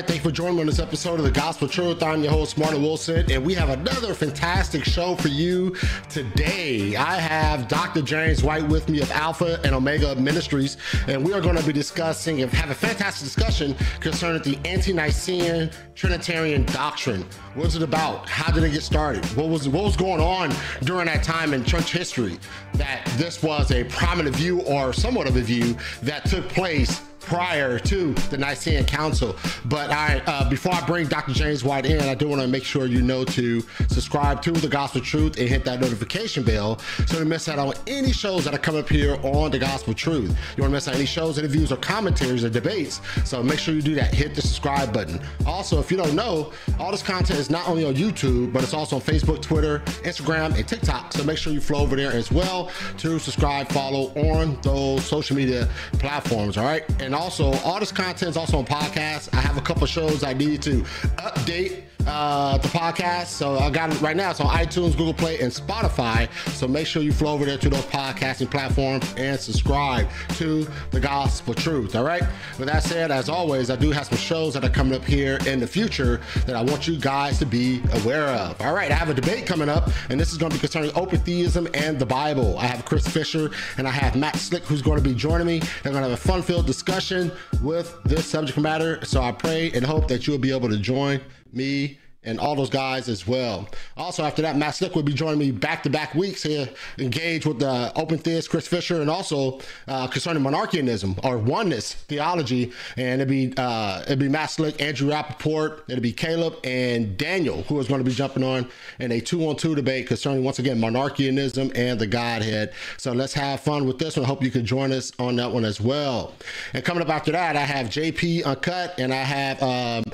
Right. Thank you for joining me on this episode of the Gospel Truth. I'm your host, Marlon Wilson, and we have another fantastic show for you today. I have Dr. James White with me of Alpha and Omega Ministries, and we are going to be discussing and have a fantastic discussion concerning the ante-Nicene Trinitarian doctrine. What's it about? How did it get started? What was what was going on during that time in church history that this was a prominent view or somewhat of a view that took place prior to the Nicene Council. But I, uh, before I bring Dr. James White in, I do want to make sure you know to subscribe to the Gospel Truth and hit that notification bell so you miss out on any shows that are coming up here on the Gospel Truth. You want to miss out any shows, interviews, or commentaries or debates. So make sure you do that. Hit the subscribe button. Also, if you don't know, all this content is not only on YouTube, but it's also on Facebook, Twitter, Instagram, and TikTok. So make sure you flow over there as well to subscribe, follow on those social media platforms. All right. And also, all this content is also on podcast. I have a couple shows I need to update uh, the podcast. So I got it right now. It's on iTunes, Google Play, and Spotify. So make sure you flow over there to those podcasting platforms and subscribe to the Gospel Truth. All right. With that said, as always, I do have some shows that are coming up here in the future that I want you guys to be aware of. All right. I have a debate coming up, and this is going to be concerning open theism and the Bible. I have Chris Fisher and I have Matt Slick who's going to be joining me. They're going to have a fun-filled discussion with this subject matter. So I pray and hope that you'll be able to join me and all those guys as well. Also, after that, Matt Slick will be joining me back to back weeks here, engaged with the open theist Chris Fisher, and also uh, concerning monarchianism or oneness theology. And it'd be uh, it'd be Matt Slick, Andrew Rappaport, it'd be Caleb and Daniel who is going to be jumping on in a two on two debate concerning once again monarchianism and the Godhead. So let's have fun with this one. Hope you can join us on that one as well. And coming up after that, I have JP Uncut, and I have. Um,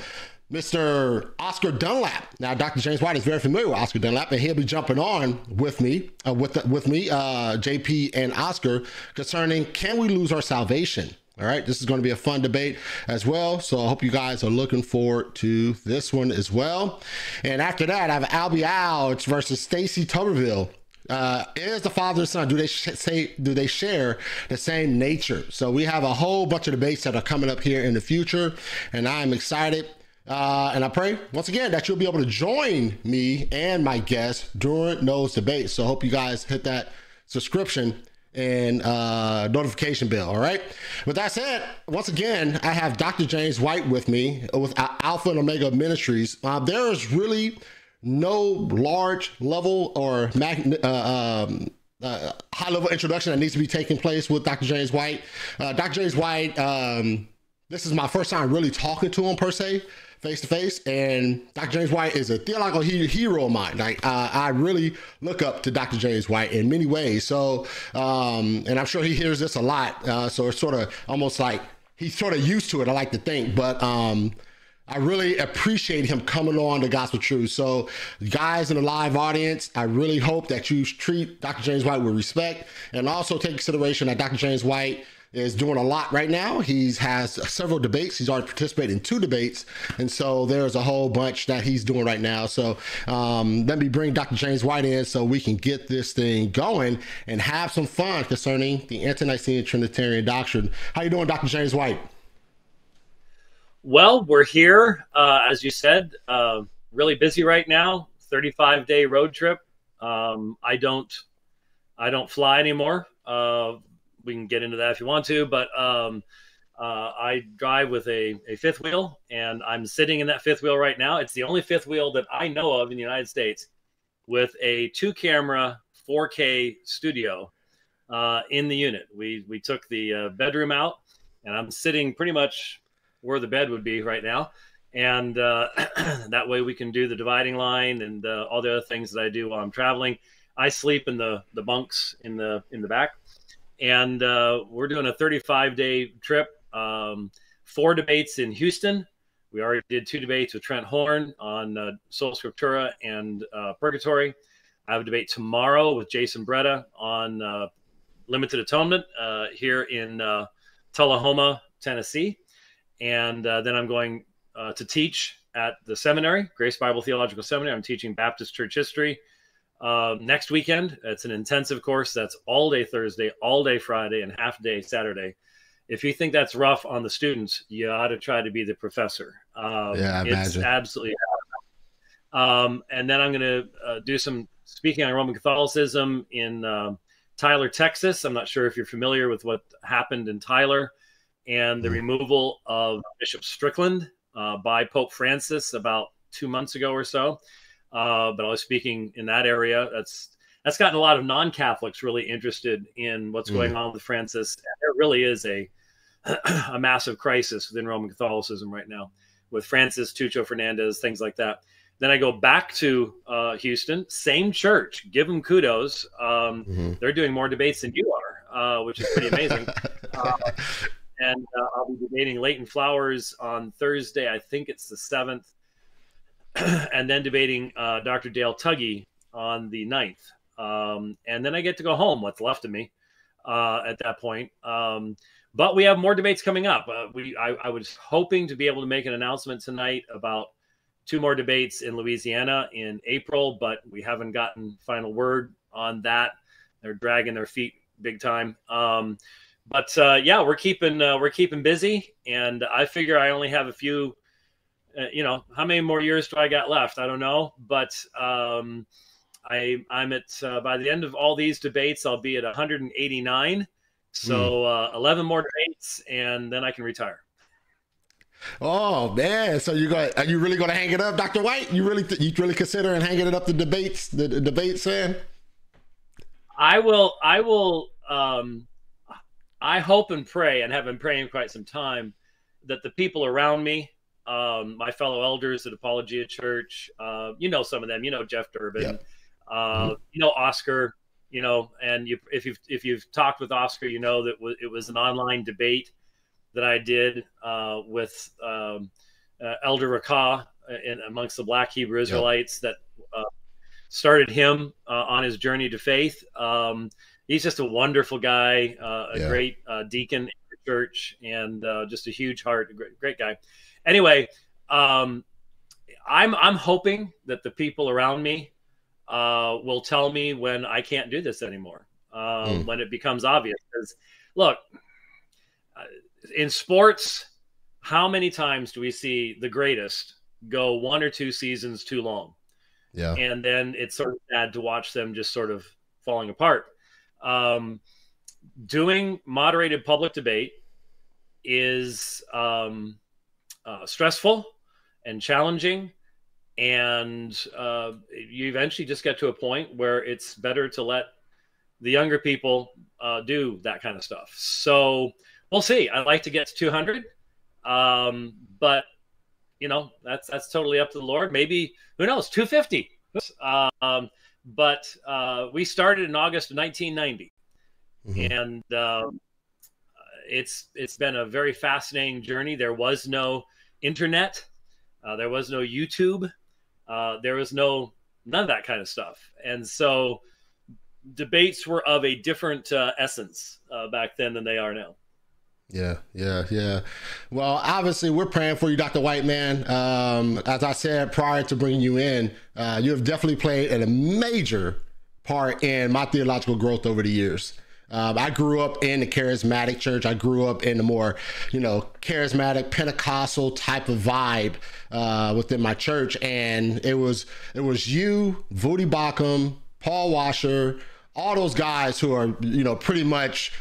Mr. Oscar Dunlap. Now, Dr. James White is very familiar with Oscar Dunlap, and he'll be jumping on with me, uh, with with me, uh, JP and Oscar, concerning can we lose our salvation? All right, this is going to be a fun debate as well. So I hope you guys are looking forward to this one as well. And after that, I have Albie Alge versus Stacy Tuberville. Uh, is the father and son do they sh- say do they share the same nature? So we have a whole bunch of debates that are coming up here in the future, and I'm excited. Uh, and I pray once again that you'll be able to join me and my guests during those debates. So I hope you guys hit that subscription and uh, notification bell. All right. With that said, once again, I have Dr. James White with me with Alpha and Omega Ministries. Uh, there is really no large level or mag- uh, um, uh, high level introduction that needs to be taking place with Dr. James White. Uh, Dr. James White, um, this is my first time really talking to him per se face to face. And Dr. James White is a theological hero of mine. Like uh, I really look up to Dr. James White in many ways. So, um, and I'm sure he hears this a lot. Uh, so it's sort of almost like he's sort of used to it. I like to think, but um, I really appreciate him coming on the Gospel Truth. So, guys in the live audience, I really hope that you treat Dr. James White with respect and also take consideration that Dr. James White is doing a lot right now. He's has several debates. He's already participated in two debates, and so there's a whole bunch that he's doing right now. So um, let me bring Dr. James White in so we can get this thing going and have some fun concerning the ante-Nicene Trinitarian doctrine. How you doing, Dr. James White? Well, we're here, uh, as you said, uh, really busy right now. 35 day road trip. Um, I don't, I don't fly anymore. Uh, we can get into that if you want to, but um, uh, I drive with a, a fifth wheel, and I'm sitting in that fifth wheel right now. It's the only fifth wheel that I know of in the United States with a two camera 4K studio uh, in the unit. We we took the uh, bedroom out, and I'm sitting pretty much where the bed would be right now, and uh, that way we can do the dividing line and uh, all the other things that I do while I'm traveling. I sleep in the the bunks in the in the back, and uh, we're doing a 35 day trip. Um, four debates in Houston. We already did two debates with Trent Horn on uh, Sola Scriptura and uh, Purgatory. I have a debate tomorrow with Jason Bretta on uh, Limited Atonement uh, here in uh, Tullahoma, Tennessee. And then I'm going to teach at the seminary, Grace Bible Theological Seminary. I'm teaching Baptist Church history uh, next weekend. It's an intensive course that's all day Thursday, all day Friday, and half day Saturday. if you think that's rough on the students, you ought to try to be the professor. Um, yeah, I it's imagine. absolutely. Um, and then I'm going to uh, do some speaking on Roman Catholicism in uh, Tyler, Texas. I'm not sure if you're familiar with what happened in Tyler and the Mhm. removal of Bishop Strickland uh, by Pope Francis about two months ago or so. Uh, but I was speaking in that area. That's that's gotten a lot of non-Catholics really interested in what's Mm. going on with Francis. There really is a a massive crisis within Roman Catholicism right now with Francis, Tucho Fernandez, things like that. Then I go back to uh, Houston, same church. Give them kudos. Um, Mhm. they're doing more debates than you are, uh, which is pretty amazing. uh, and uh, I'll be debating Leighton Flowers on Thursday. I think it's the seventh, and then debating uh, Dr. Dale Tuggy on the 9th. Um, and then I get to go home. What's left of me uh, at that point. Um, but we have more debates coming up. Uh, we I, I was hoping to be able to make an announcement tonight about two more debates in Louisiana in April, but we haven't gotten final word on that. They're dragging their feet big time. Um, but uh, yeah, we're keeping uh, we're keeping busy, and I figure I only have a few. Uh, you know, how many more years do I got left? I don't know, but um, I I'm at uh, by the end of all these debates, I'll be at 189. So uh, 11 more debates, and then I can retire. Oh man! So you going? Are you really going to hang it up, Doctor White? You really? you really considering hanging it up the debates? The, the debates, man. I will. I will. Um, I hope and pray, and have been praying quite some time, that the people around me, um, my fellow elders at Apologia Church, uh, you know some of them. You know Jeff Durbin. Yep. Uh, You know Oscar. You know, and you, if you've if you've talked with Oscar, you know that w- it was an online debate that I did uh, with um, uh, Elder Rakah in, amongst the Black Hebrew Israelites that uh, started him uh, on his journey to faith. Um, he's just a wonderful guy, uh, a Yeah. great uh, deacon in the church, and uh, just a huge heart, a great, great guy. Anyway, um, I'm I'm hoping that the people around me uh, will tell me when I can't do this anymore, um, Mm. when it becomes obvious. Because look, uh, in sports, how many times do we see the greatest go one or two seasons too long? Yeah. and then it's sort of sad to watch them just sort of falling apart. Um, doing moderated public debate is um, uh, stressful and challenging, and uh, you eventually just get to a point where it's better to let the younger people uh, do that kind of stuff. So we'll see. I'd like to get to 200, um, but you know that's that's totally up to the Lord. Maybe who knows? 250. Um, but uh, we started in August of 1990, Mhm. and um, it's it's been a very fascinating journey. There was no internet, uh, there was no YouTube, uh, there was no none of that kind of stuff, and so debates were of a different uh, essence uh, back then than they are now. Yeah, yeah, yeah. Well, obviously, we're praying for you, Dr. White, man. Um, as I said prior to bringing you in, uh, you have definitely played a major part in my theological growth over the years. Um, I grew up in the charismatic church. I grew up in the more, you know, charismatic Pentecostal type of vibe uh, within my church, and it was it was you, Voddie Baucham, Paul Washer, all those guys who are, you know, pretty much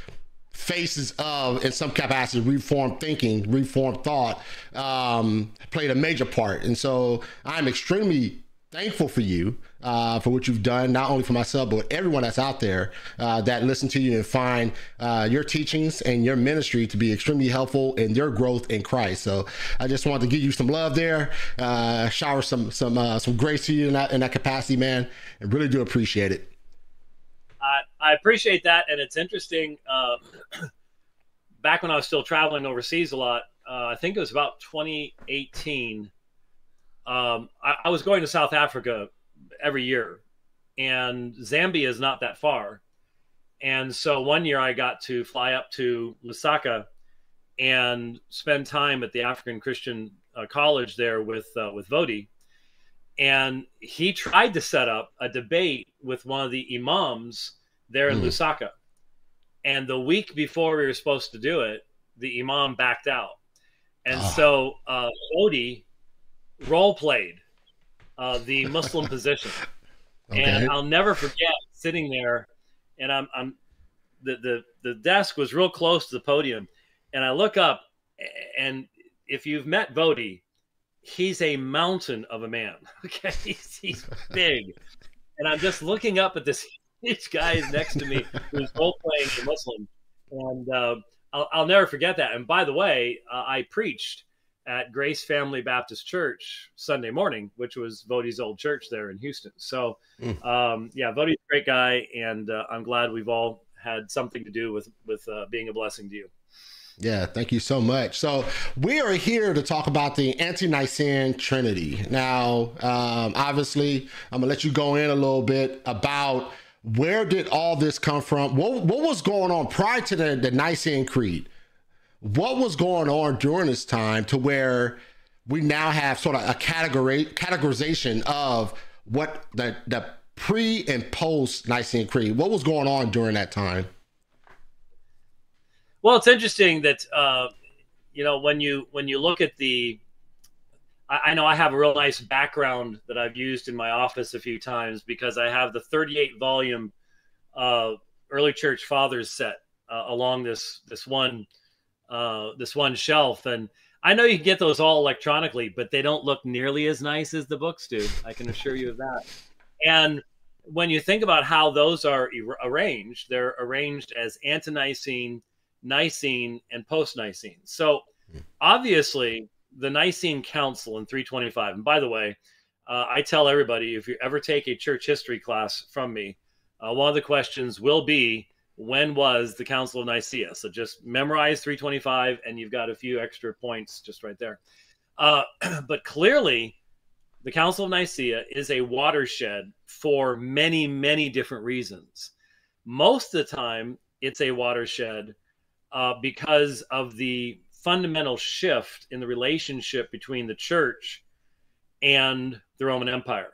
faces of, in some capacity, reformed thinking, reformed thought, um, played a major part. And so I'm extremely thankful for you uh, for what you've done, not only for myself, but everyone that's out there uh, that listen to you and find uh, your teachings and your ministry to be extremely helpful in their growth in Christ. So I just wanted to give you some love there, uh, shower some some uh, some grace to you in that in that capacity, man, and really do appreciate it. I, I appreciate that, and it's interesting. Uh, back when I was still traveling overseas a lot, I think it was about 2018. Um, I, I was going to South Africa every year, and Zambia is not that far. And so one year I got to fly up to Lusaka and spend time at the African Christian uh, College there with uh, with Voddie. And he tried to set up a debate with one of the imams there in Mm. Lusaka. And the week before we were supposed to do it, the imam backed out, and oh. so uh, Voddie role played uh, the Muslim position, okay. and I'll never forget sitting there, and I'm I'm the the the desk was real close to the podium, and I look up, and if you've met Voddie, he's a mountain of a man. Okay, he's, he's big, and I'm just looking up at this huge guy next to me who's role playing the Muslim, and uh, I'll, I'll, never forget that. And by the way, uh, I preached at Grace Family Baptist Church Sunday morning, which was Voddie's old church there in Houston. So, mm. um, yeah, Voddie's a great guy, and uh, I'm glad we've all had something to do with with uh, being a blessing to you. Yeah, thank you so much. So we are here to talk about the ante-Nicene Trinity. Now, um, obviously, I'm gonna let you go in a little bit about where did all this come from? What what was going on prior to the, the Nicene Creed? What was going on during this time to where we now have sort of a category categorization of what the the pre and post Nicene Creed? What was going on during that time? Well, it's interesting that uh, you know when you when you look at the I, know I have a real nice background that I've used in my office a few times because I have the 38 volume uh, early church fathers set uh, along this this one uh, this one shelf and I know you can get those all electronically, but they don't look nearly as nice as the books do. I can assure you of that. And when you think about how those are er- arranged, they're arranged as ante-Nicene and post Nicene. So hmm. obviously, the Nicene Council in 325. And by the way, uh, I tell everybody if you ever take a church history class from me, uh, one of the questions will be when was the Council of Nicaea? So just memorize 325, and you've got a few extra points just right there. Uh, but clearly, the Council of Nicaea is a watershed for many, many different reasons. Most of the time, it's a watershed uh, because of the fundamental shift in the relationship between the church and the Roman Empire.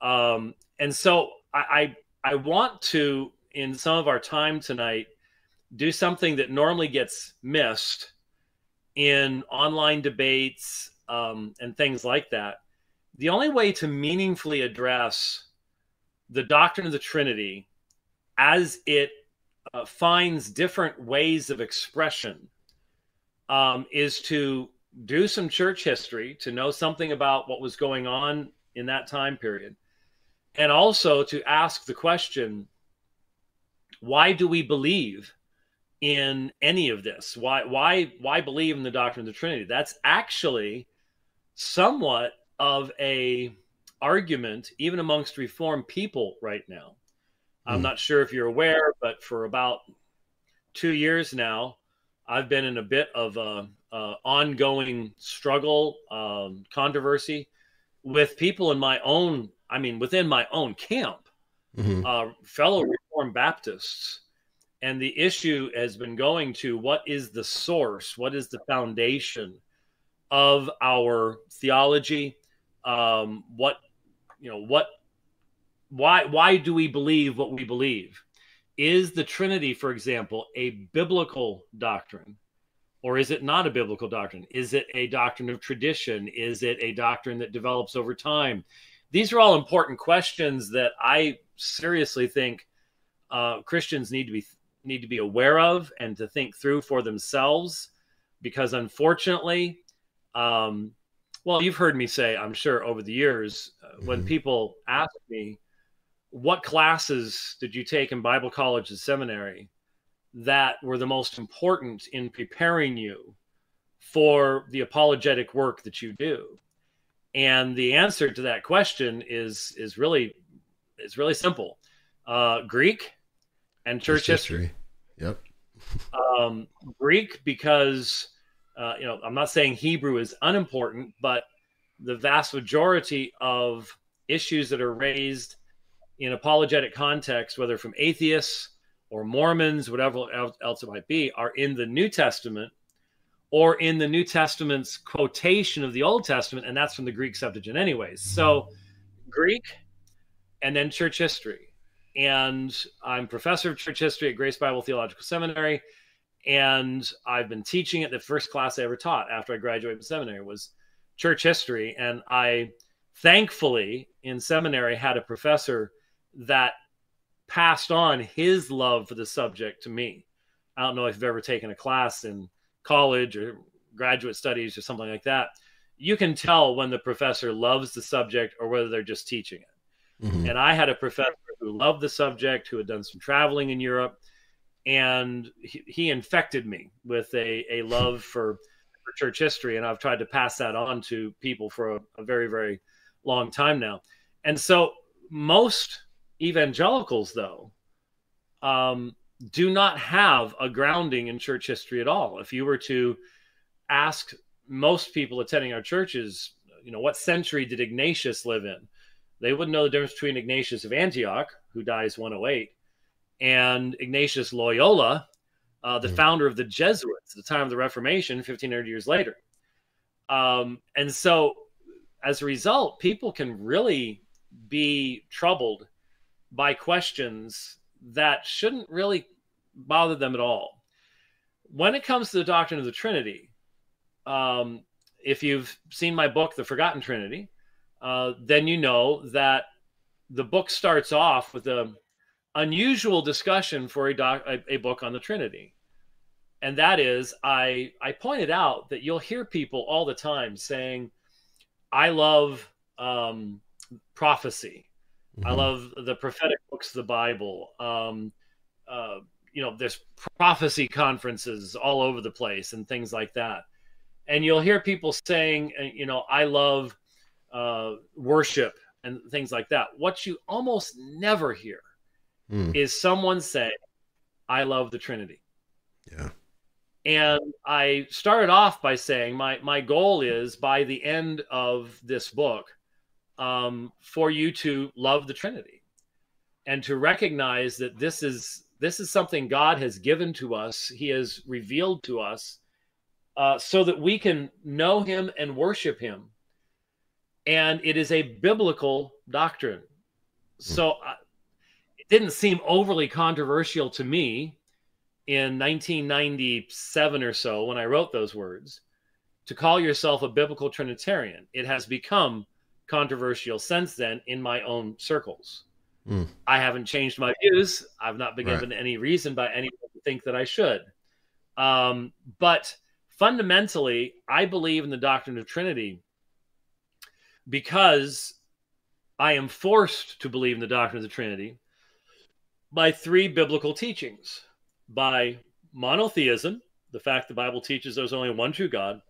Um, and so I, I, I want to, in some of our time tonight, do something that normally gets missed in online debates um, and things like that. The only way to meaningfully address the doctrine of the Trinity as it uh, finds different ways of expression um, is to do some church history, to know something about what was going on in that time period, and also to ask the question why do we believe in any of this? Why, why, why believe in the doctrine of the Trinity? That's actually somewhat of a argument even amongst reformed people right now I'm hmm. not sure if you're aware, but for about two years now, I've been in a bit of a, a ongoing struggle, um, controversy with people in my own, I mean, within my own camp, mm-hmm. uh, fellow Reformed Baptists. And the issue has been going to what is the source, what is the foundation of our theology, um, what you know, what why why do we believe what we believe? Is the Trinity, for example, a biblical doctrine? Or is it not a biblical doctrine? Is it a doctrine of tradition? Is it a doctrine that develops over time? These are all important questions that I seriously think uh, Christians need to be need to be aware of and to think through for themselves, because unfortunately, um, well, you've heard me say, I'm sure, over the years, uh, when mm-hmm. people ask me, what classes did you take in Bible college and seminary that were the most important in preparing you for the apologetic work that you do? And the answer to that question is is really is really simple. Uh, Greek and church history. history. Yep. um, Greek because uh, you know I'm not saying Hebrew is unimportant, but the vast majority of issues that are raised in apologetic context, whether from atheists or Mormons, whatever else it might be, are in the New Testament or in the New Testament's quotation of the Old Testament, and that's from the Greek Septuagint, anyways. So, Greek and then church history. And I'm professor of church history at Grace Bible Theological Seminary. and I've been teaching it. The first class I ever taught after I graduated from seminary was church history, and I thankfully in seminary had a professor that passed on his love for the subject to me. I don't know if you've ever taken a class in college or graduate studies or something like that. You can tell when the professor loves the subject or whether they're just teaching it. Mm-hmm. And I had a professor who loved the subject, who had done some traveling in Europe, and he, he infected me with a, a love for, for church history. And I've tried to pass that on to people for a, a very, very long time now. And so most evangelicals, though, um, do not have a grounding in church history at all. If you were to ask most people attending our churches, you know, what century did Ignatius live in? They wouldn't know the difference between Ignatius of Antioch, who dies 108, and Ignatius Loyola, uh, the mm-hmm. founder of the Jesuits at the time of the Reformation, 1500 years later. Um, and so, as a result, people can really be troubled by questions that shouldn't really bother them at all. When it comes to the doctrine of the Trinity, um, if you've seen my book, The Forgotten Trinity, uh, then you know that the book starts off with an unusual discussion for a, doc, a, a book on the Trinity. And that is, I, I pointed out that you'll hear people all the time saying, I love um, prophecy. Mm-hmm. I love the prophetic books of the Bible. Um, uh, you know, there's prophecy conferences all over the place and things like that. And you'll hear people saying, uh, you know, I love uh, worship and things like that. What you almost never hear mm. is someone say, I love the Trinity. Yeah. And I started off by saying my my goal is by the end of this book um, for you to love the Trinity and to recognize that this is this is something God has given to us. He has revealed to us uh, so that we can know Him and worship Him. And it is a biblical doctrine. So uh, it didn't seem overly controversial to me in 1997 or so when I wrote those words to call yourself a biblical Trinitarian. It has become controversial since then in my own circles. Mm. I haven't changed my views. I've not been given right. any reason by anyone to think that I should. Um, but fundamentally, I believe in the doctrine of Trinity because I am forced to believe in the doctrine of the Trinity by three biblical teachings by monotheism, the fact the Bible teaches there's only one true God,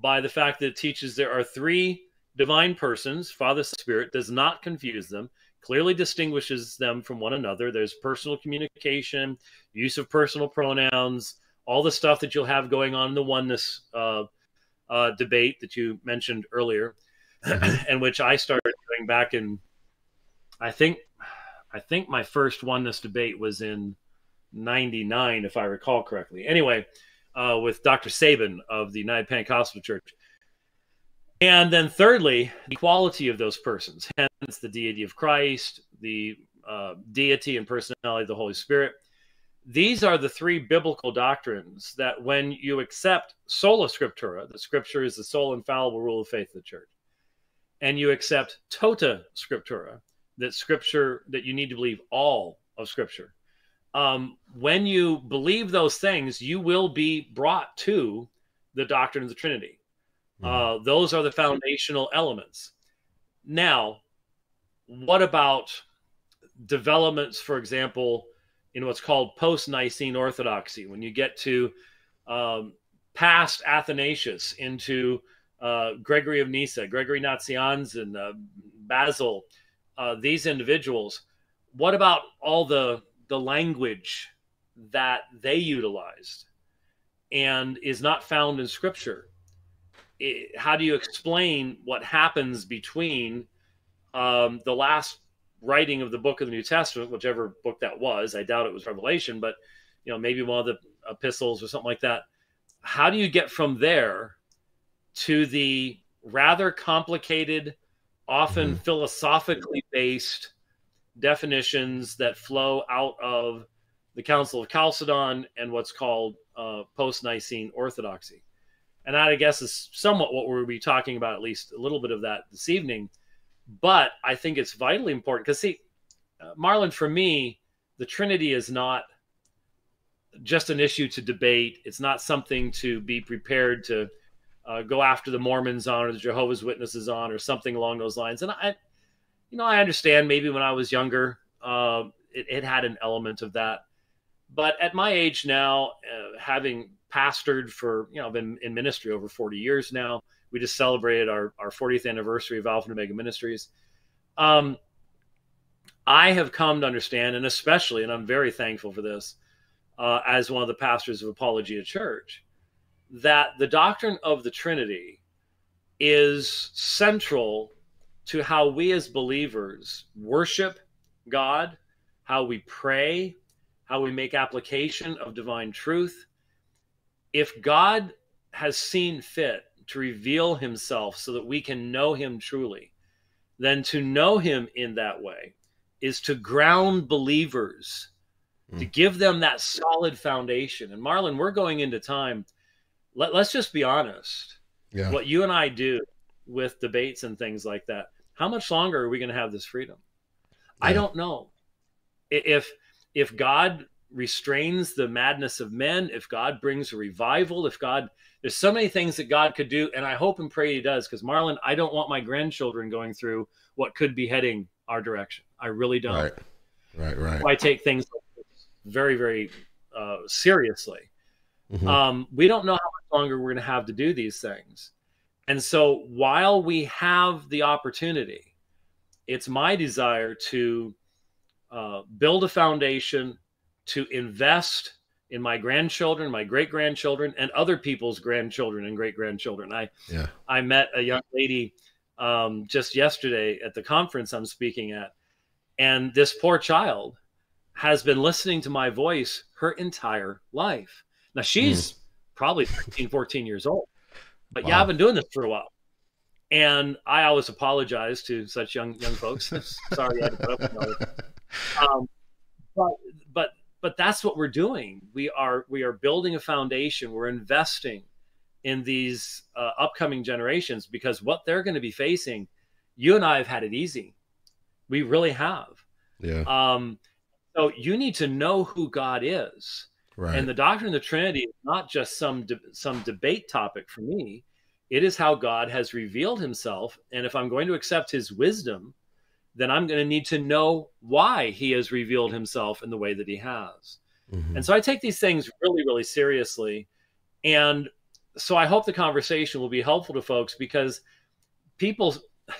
by the fact that it teaches there are three divine persons, Father, Spirit, does not confuse them, clearly distinguishes them from one another. There's personal communication, use of personal pronouns, all the stuff that you'll have going on in the oneness uh, uh, debate that you mentioned earlier. and which I started doing back in, I think, I think my first oneness debate was in '99, if I recall correctly. Anyway, uh, with Dr. Sabin of the United Pentecostal Church. And then, thirdly, the quality of those persons, hence the deity of Christ, the uh, deity and personality of the Holy Spirit. These are the three biblical doctrines that, when you accept sola scriptura, that scripture is the sole infallible rule of faith of the church, and you accept tota scriptura, that scripture, that you need to believe all of scripture. Um, when you believe those things, you will be brought to the doctrine of the Trinity uh, those are the foundational elements. Now, what about developments, for example, in what's called post Nicene Orthodoxy? When you get to um, past Athanasius into uh, Gregory of Nyssa, Gregory Nazianzen, uh, Basil, uh, these individuals, what about all the, the language that they utilized and is not found in Scripture? it, how do you explain what happens between um, the last writing of the book of the New Testament, whichever book that was? I doubt it was Revelation, but you know maybe one of the epistles or something like that. How do you get from there to the rather complicated, often mm-hmm. philosophically based definitions that flow out of the Council of Chalcedon and what's called uh, post Nicene Orthodoxy. And that, I guess, is somewhat what we'll be talking about, at least a little bit of that this evening. But I think it's vitally important because, see, uh, Marlon, for me, the Trinity is not just an issue to debate. It's not something to be prepared to uh, go after the Mormons on or the Jehovah's Witnesses on or something along those lines. And I, you know, I understand maybe when I was younger, uh, it, it, had an element of that. But at my age now, uh, having pastored for, you know, I've been in ministry over 40 years now. We just celebrated our, our 40th anniversary of Alpha and Omega Ministries. Um, I have come to understand, and especially, and I'm very thankful for this, uh, as one of the pastors of Apologia Church, that the doctrine of the Trinity is central to how we as believers worship God, how we pray, how we make application of divine truth. If God has seen fit to reveal himself so that we can know him truly, then to know him in that way is to ground believers, mm. to give them that solid foundation. And Marlon, we're going into time. Let, us just be honest. Yeah. What you and I do with debates and things like that, how much longer are we going to have this freedom? Yeah. I don't know. If if God restrains the madness of men, if God brings a revival, if God there's so many things that God could do, and I hope and pray He does. Because Marlon, I don't want my grandchildren going through what could be heading our direction. I really don't. Right, right, right. I take things very, very uh, seriously. Mm-hmm. Um, we don't know how much longer we're going to have to do these things. And so while we have the opportunity, it's my desire to uh, build a foundation, to invest in my grandchildren, my great grandchildren, and other people's grandchildren and great grandchildren. I yeah. I met a young lady um, just yesterday at the conference I'm speaking at, and this poor child has been listening to my voice her entire life. Now she's mm. probably 13, 14 years old, but wow. yeah, I've been doing this for a while. And I always apologize to such young young folks. Sorry, I had to put up with um, but but but that's what we're doing. We are we are building a foundation. We're investing in these uh, upcoming generations because what they're going to be facing, you and I have had it easy. We really have. Yeah. Um, so you need to know who God is. Right. And the doctrine of the Trinity is not just some de- some debate topic for me. It is how God has revealed Himself, and if I'm going to accept His wisdom, then I'm going to need to know why he has revealed himself in the way that he has. Mm-hmm. And so I take these things really, really seriously. And so I hope the conversation will be helpful to folks because people,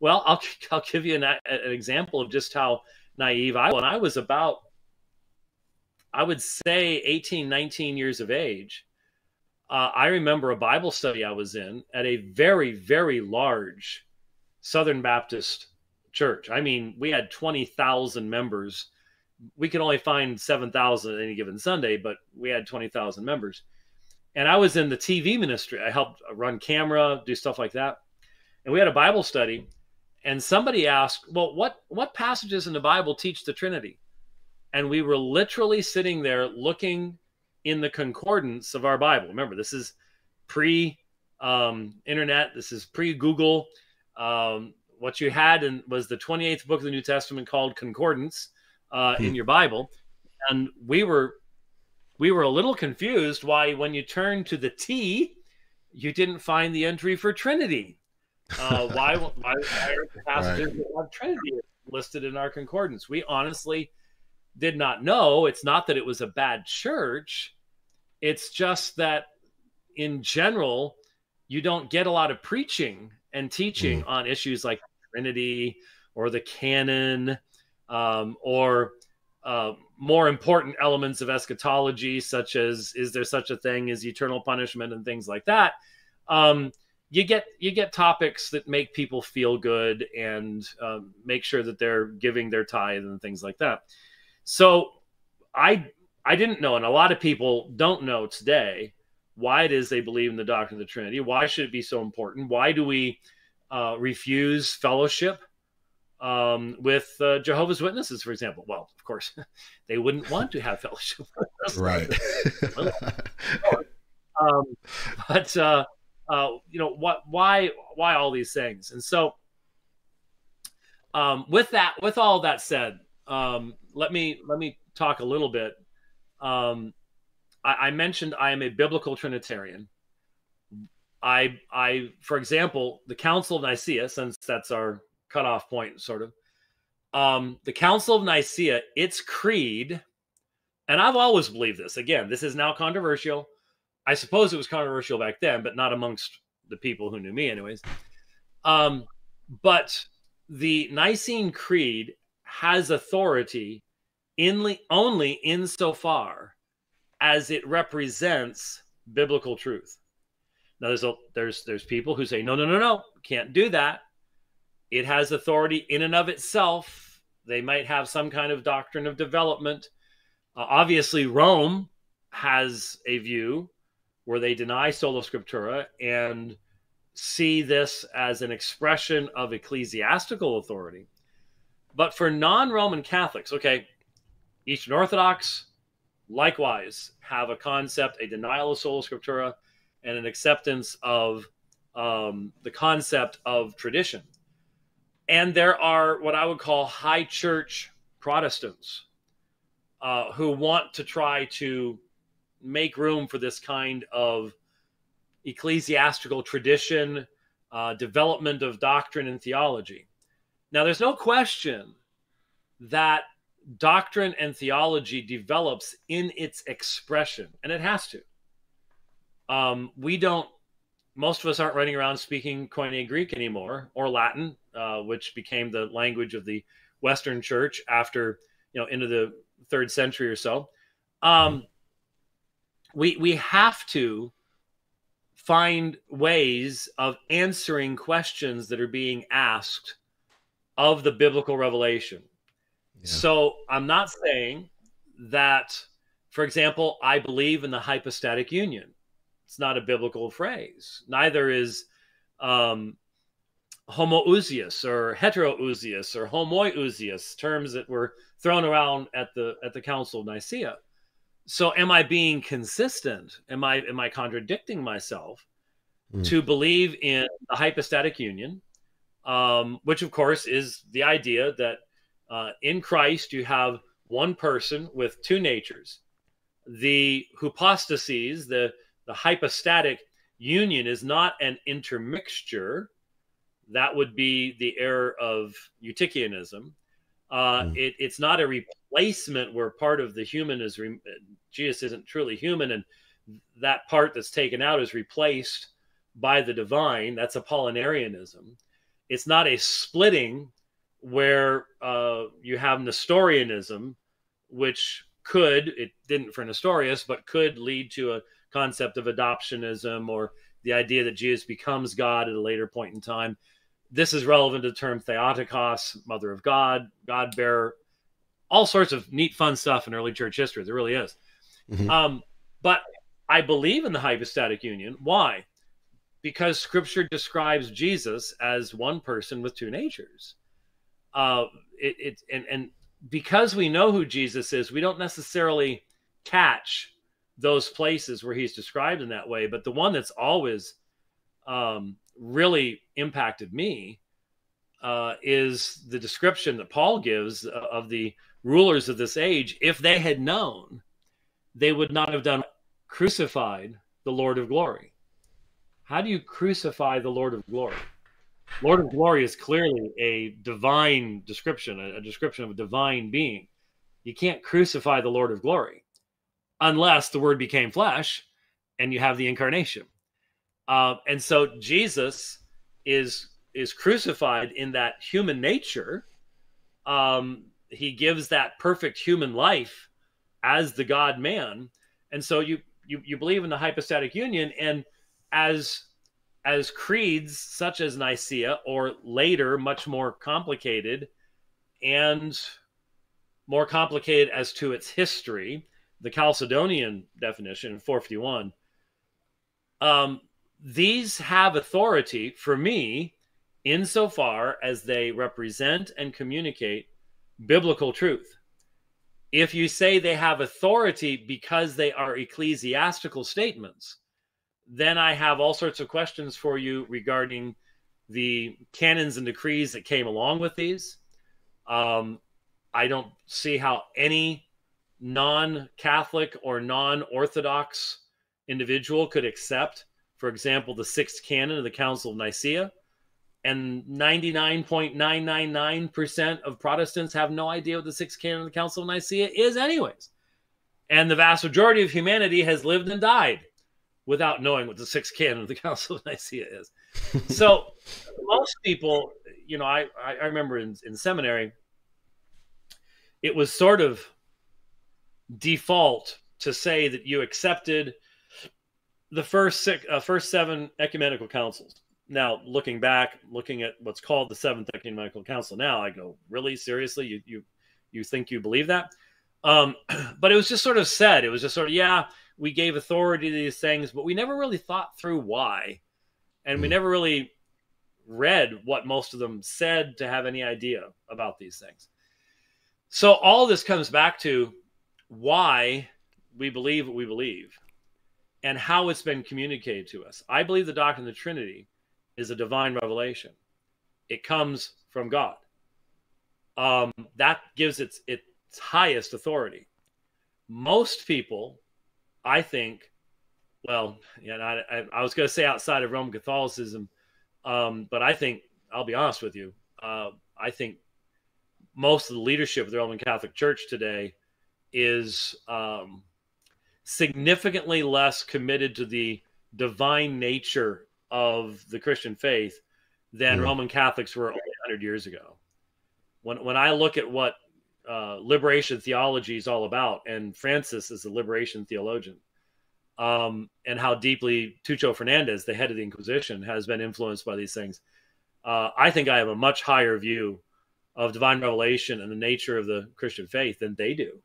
well, I'll, I'll give you an, an example of just how naive I was. When I was about, I would say 18, 19 years of age, uh, I remember a Bible study I was in at a very, very large Southern Baptist church. I mean, we had 20,000 members. We could only find 7,000 any given Sunday, but we had 20,000 members. And I was in the TV ministry. I helped run camera, do stuff like that. And we had a Bible study, and somebody asked, "Well, what what passages in the Bible teach the Trinity?" And we were literally sitting there looking in the concordance of our Bible. Remember, this is pre um, internet. This is pre Google. Um, what you had in, was the 28th book of the New Testament called concordance uh, hmm. in your Bible, and we were we were a little confused why when you turn to the T, you didn't find the entry for Trinity. Uh, why, why, why are the passages right. Trinity listed in our concordance? We honestly did not know. It's not that it was a bad church. It's just that in general, you don't get a lot of preaching and teaching mm. on issues like Trinity or the canon um, or uh, more important elements of eschatology, such as is there such a thing as eternal punishment and things like that. Um, you get you get topics that make people feel good and um, make sure that they're giving their tithe and things like that. So I I didn't know, and a lot of people don't know today why it is they believe in the doctrine of the Trinity. Why should it be so important? Why do we uh, refuse fellowship um, with uh, Jehovah's Witnesses, for example. Well, of course, they wouldn't want to have fellowship. Right. um, but uh, uh, you know what? Why? Why all these things? And so, um, with that, with all that said, um, let me let me talk a little bit. Um, I, I mentioned I am a biblical Trinitarian. I, I, for example, the Council of Nicaea, since that's our cutoff point, sort of. Um, the Council of Nicaea, its creed, and I've always believed this. Again, this is now controversial. I suppose it was controversial back then, but not amongst the people who knew me, anyways. Um, but the Nicene Creed has authority in only insofar as it represents biblical truth. Now, there's a, there's there's people who say no, no, no, no, can't do that. It has authority in and of itself. They might have some kind of doctrine of development. Uh, obviously, Rome has a view where they deny sola scriptura and see this as an expression of ecclesiastical authority. But for non Roman Catholics, okay, Eastern Orthodox likewise have a concept, a denial of sola scriptura, and an acceptance of um, the concept of tradition. And there are what I would call high church Protestants uh, who want to try to make room for this kind of ecclesiastical tradition, uh, development of doctrine and theology. Now, there's no question that doctrine and theology develops in its expression, and it has to. Um, we don't, most of us aren't running around speaking Koine Greek anymore or Latin, uh, which became the language of the Western Church after, you know, into the third century or so. Um, we we have to find ways of answering questions that are being asked of the biblical revelation. Yeah. So I'm not saying that, for example, I believe in the hypostatic union. It's not a biblical phrase. Neither is um, homoousios or heteroousios or homoiousios, terms that were thrown around at the at the Council of Nicaea so am i being consistent am i am i contradicting myself mm. to believe in the hypostatic union um, which of course is the idea that uh, in christ you have one person with two natures the hypostases the the hypostatic union is not an intermixture that would be the error of eutychianism uh, mm. it, it's not a replacement where part of the human is re- Jesus isn't truly human, and that part that's taken out is replaced by the divine. That's Apollinarianism. It's not a splitting where uh, you have Nestorianism, which could it didn't for Nestorius, but could lead to a concept of adoptionism or the idea that Jesus becomes God at a later point in time this is relevant to the term Theotokos, Mother of God, God bearer, all sorts of neat, fun stuff in early church history. There really is. Mm-hmm. Um, but I believe in the hypostatic union. Why? Because Scripture describes Jesus as one person with two natures. Uh, it, it and and because we know who Jesus is, we don't necessarily catch those places where he's described in that way. But the one that's always um, really impacted me uh, is the description that Paul gives of the rulers of this age. If they had known, they would not have done crucified the Lord of glory. How do you crucify the Lord of glory? Lord of glory is clearly a divine description, a, a description of a divine being. You can't crucify the Lord of glory unless the word became flesh and you have the incarnation. Uh, and so Jesus is is crucified in that human nature. Um, he gives that perfect human life as the God man, and so you you you believe in the hypostatic union, and as as creeds such as Nicaea or later, much more complicated and more complicated as to its history, the Chalcedonian definition, 451. Um, these have authority for me insofar as they represent and communicate biblical truth. If you say they have authority because they are ecclesiastical statements, then I have all sorts of questions for you regarding the canons and decrees that came along with these. Um, I don't see how any non Catholic or non Orthodox individual could accept, for example, the sixth canon of the Council of Nicaea. And 99.999% of Protestants have no idea what the sixth canon of the Council of Nicaea is, anyways. And the vast majority of humanity has lived and died without knowing what the sixth canon of the Council of Nicaea is. so most people, you know, I, I remember in, in seminary, it was sort of default to say that you accepted the first six, uh, first seven ecumenical councils. Now, looking back, looking at what's called the seventh ecumenical council, now I go, really seriously, you you you think you believe that? Um, but it was just sort of said. It was just sort of yeah, we gave authority to these things, but we never really thought through why, and we hmm. never really read what most of them said to have any idea about these things. So all this comes back to why we believe what we believe and how it's been communicated to us. I believe the doctrine of the Trinity is a divine revelation. It comes from God. Um, that gives its its highest authority. Most people, I think, well, yeah, I, I, was going to say outside of Roman Catholicism, um, but I think I'll be honest with you. Uh, I think most of the leadership of the Roman Catholic Church today is um, significantly less committed to the divine nature of the Christian faith than mm. Roman Catholics were 100 years ago. When, when I look at what uh, liberation theology is all about, and Francis is a liberation theologian, um, and how deeply Tucho Fernandez, the head of the Inquisition, has been influenced by these things, uh, I think I have a much higher view of divine revelation and the nature of the Christian faith than they do.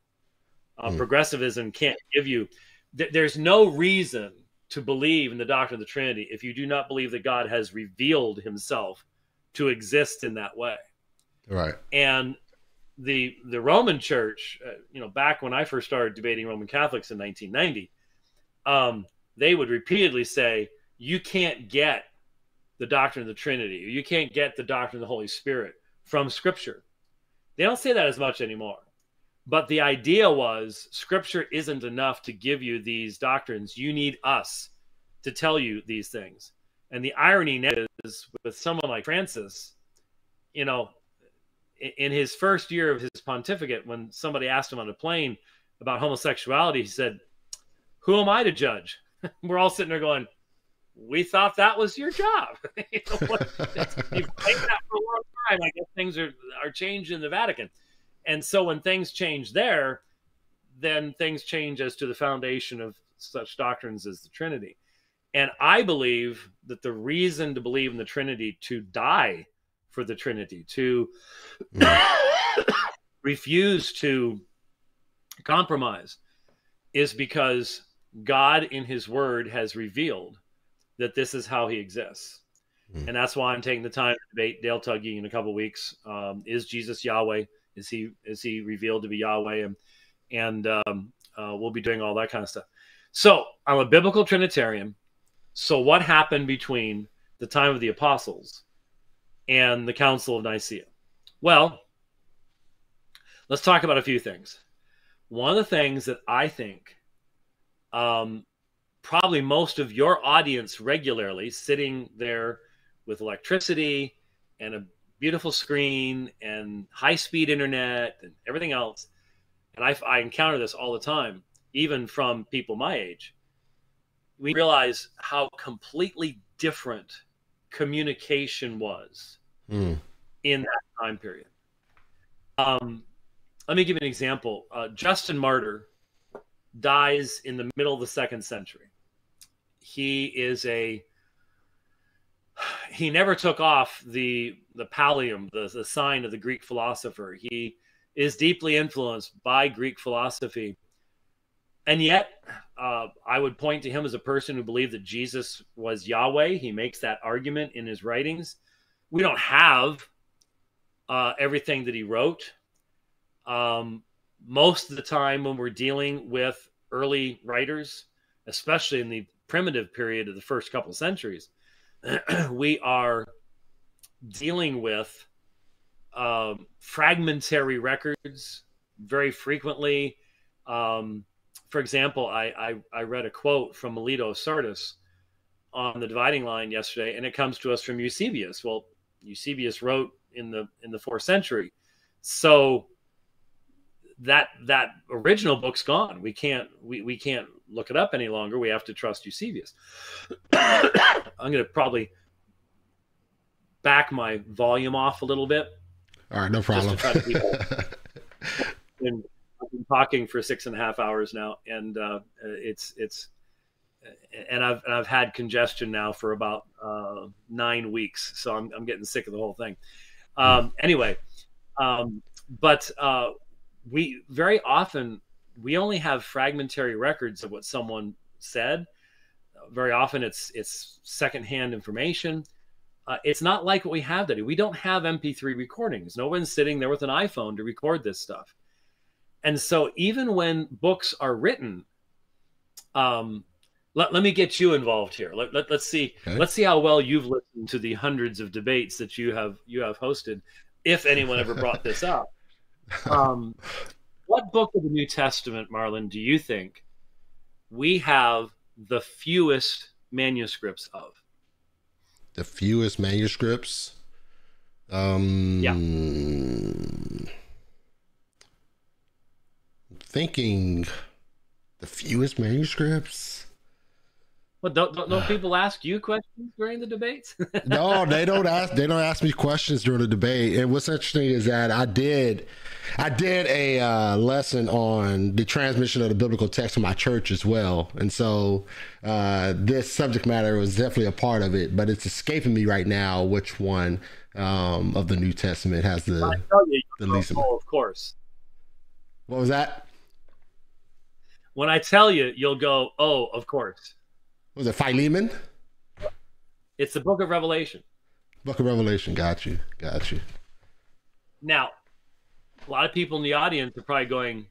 Uh, mm. Progressivism can't give you. Th- there's no reason to believe in the doctrine of the Trinity if you do not believe that God has revealed Himself to exist in that way. Right. And the the Roman Church, uh, you know, back when I first started debating Roman Catholics in 1990, um, they would repeatedly say, "You can't get the doctrine of the Trinity. You can't get the doctrine of the Holy Spirit from Scripture." They don't say that as much anymore. But the idea was scripture isn't enough to give you these doctrines. You need us to tell you these things. And the irony is with someone like Francis, you know, in his first year of his pontificate, when somebody asked him on a plane about homosexuality, he said, Who am I to judge? We're all sitting there going, We thought that was your job. you know, what, you've played that for a long time. I guess things are, are changed in the Vatican. And so when things change there, then things change as to the foundation of such doctrines as the Trinity. And I believe that the reason to believe in the Trinity, to die for the Trinity, to refuse to compromise, is because God in His Word has revealed that this is how He exists. Mm. And that's why I'm taking the time to debate Dale Tuggy in a couple weeks. Um, is Jesus Yahweh? Is he is he revealed to be Yahweh? And and um, uh, we'll be doing all that kind of stuff. So I'm a biblical Trinitarian. So what happened between the time of the apostles and the Council of Nicaea? Well, let's talk about a few things. One of the things that I think um, probably most of your audience regularly sitting there with electricity and a beautiful screen and high speed internet and everything else. And I, I encounter this all the time, even from people my age. We realize how completely different communication was mm. in that time period. Um, let me give you an example. Uh, Justin Martyr dies in the middle of the second century. He is a he never took off the the pallium, the, the sign of the Greek philosopher. He is deeply influenced by Greek philosophy. And yet, uh, I would point to him as a person who believed that Jesus was Yahweh. He makes that argument in his writings. We don't have uh, everything that he wrote. Um, most of the time, when we're dealing with early writers, especially in the primitive period of the first couple centuries, we are dealing with um, fragmentary records very frequently. Um, for example, I, I, I, read a quote from Melito Sardis on the dividing line yesterday, and it comes to us from Eusebius. Well, Eusebius wrote in the in the fourth century, so that that original book's gone. We can't we, we can't look it up any longer. We have to trust Eusebius. I'm going to probably back my volume off a little bit. All right, no problem. I've been talking for six and a half hours now, and uh, it's it's and I've and I've had congestion now for about uh, nine weeks, so I'm I'm getting sick of the whole thing. Um, anyway, um, but uh, we very often we only have fragmentary records of what someone said. Very often, it's it's secondhand information. Uh, it's not like what we have today. We don't have MP3 recordings. No one's sitting there with an iPhone to record this stuff. And so, even when books are written, um, let, let me get you involved here. Let, let, us see okay. let's see how well you've listened to the hundreds of debates that you have you have hosted, if anyone ever brought this up. Um, what book of the New Testament, Marlon, do you think we have the fewest manuscripts of? The fewest manuscripts? Um, yeah. Thinking the fewest manuscripts. Well, don't, don't, don't people ask you questions during the debates? no, they don't ask. They don't ask me questions during the debate. And what's interesting is that I did, I did a uh, lesson on the transmission of the biblical text in my church as well. And so uh, this subject matter was definitely a part of it. But it's escaping me right now which one um, of the New Testament has the you, the least. Oh, of course. What was that? When I tell you, you'll go, "Oh, of course." Was it Philemon? It's the book of Revelation. Book of Revelation. Got you. Got you. Now, a lot of people in the audience are probably going,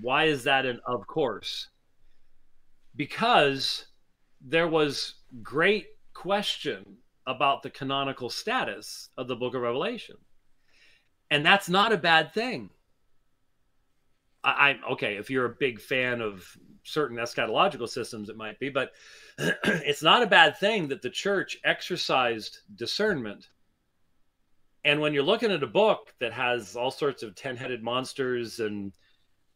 why is that an of course? Because there was great question about the canonical status of the book of Revelation. And that's not a bad thing. I, am okay. If you're a big fan of certain eschatological systems, it might be, but it's not a bad thing that the church exercised discernment. And when you're looking at a book that has all sorts of ten-headed monsters and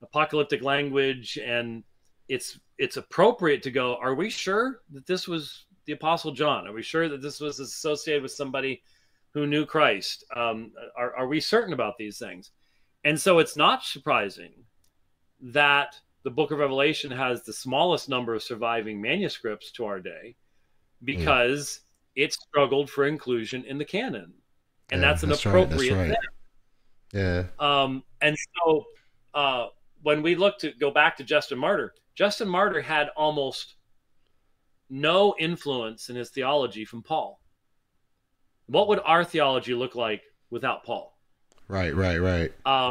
apocalyptic language, and it's it's appropriate to go, are we sure that this was the Apostle John? Are we sure that this was associated with somebody who knew Christ? Um, are, are we certain about these things? And so it's not surprising that the book of Revelation has the smallest number of surviving manuscripts to our day because mm. it struggled for inclusion in the canon. And yeah, that's an that's appropriate right, right. thing. Yeah. Um, and so uh, when we look to go back to Justin Martyr, Justin Martyr had almost no influence in his theology from Paul. What would our theology look like without Paul? Right, right, right. Um,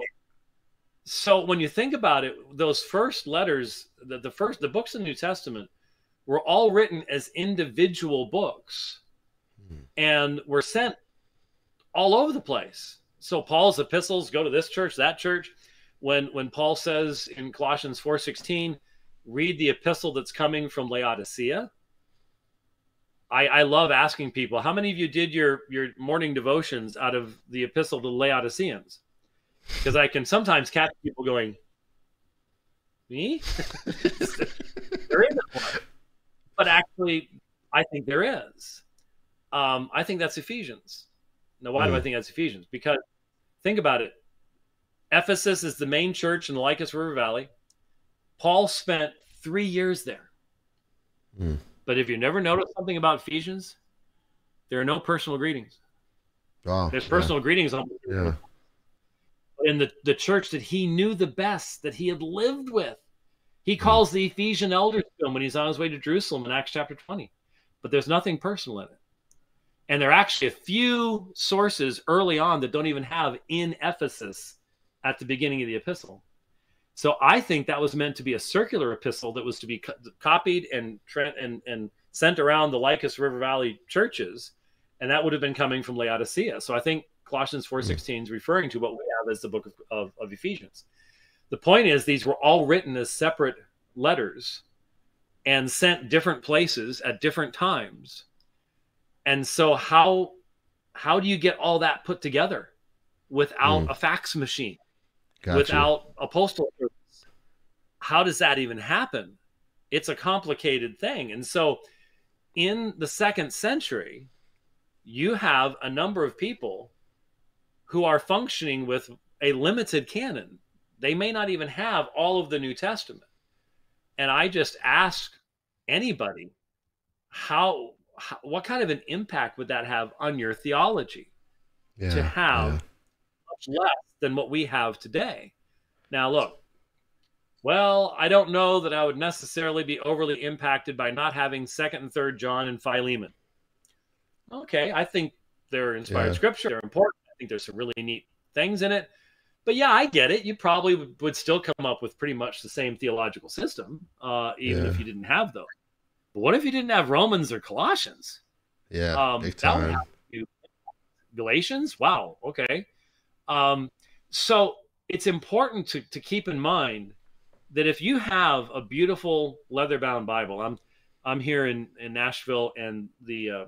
so when you think about it, those first letters, the, the first the books in the New Testament were all written as individual books mm-hmm. and were sent all over the place. So Paul's epistles go to this church, that church. When when Paul says in Colossians 4:16, read the epistle that's coming from Laodicea. I, I love asking people, how many of you did your your morning devotions out of the epistle to Laodiceans? Because I can sometimes catch people going, "Me? there isn't one," but actually, I think there is. Um, I think that's Ephesians. Now, why mm. do I mm. think that's Ephesians? Because think about it. Ephesus is the main church in the Lycus River Valley. Paul spent three years there. Mm. But if you never noticed something about Ephesians, there are no personal greetings. Oh, There's personal yeah. greetings on. Yeah in the, the church that he knew the best, that he had lived with. He calls the Ephesian elders to him when he's on his way to Jerusalem in Acts chapter 20. But there's nothing personal in it. And there are actually a few sources early on that don't even have in Ephesus at the beginning of the epistle. So I think that was meant to be a circular epistle that was to be co- copied and, and and sent around the Lycus River Valley churches, and that would have been coming from Laodicea. So I think Colossians 4:16 is referring to what we have as the book of, of, of Ephesians. The point is these were all written as separate letters and sent different places at different times. And so how how do you get all that put together without mm. a fax machine? Without a postal service? How does that even happen? It's a complicated thing. And so in the second century, you have a number of people who are functioning with a limited canon. They may not even have all of the New Testament. And I just ask anybody how, how what kind of an impact would that have on your theology yeah, to have yeah. much less than what we have today? Now, look, well, I don't know that I would necessarily be overly impacted by not having second and third John and Philemon. Okay, I think they're inspired yeah. scripture. They're important. I think there's some really neat things in it. But yeah, I get it. You probably would still come up with pretty much the same theological system, uh, even yeah. if you didn't have those. But what if you didn't have Romans or Colossians? Yeah, um, big time. Galatians? Wow. Okay. Um, so it's important to, to keep in mind that if you have a beautiful leather bound Bible, I'm I'm here in, in Nashville, and the uh,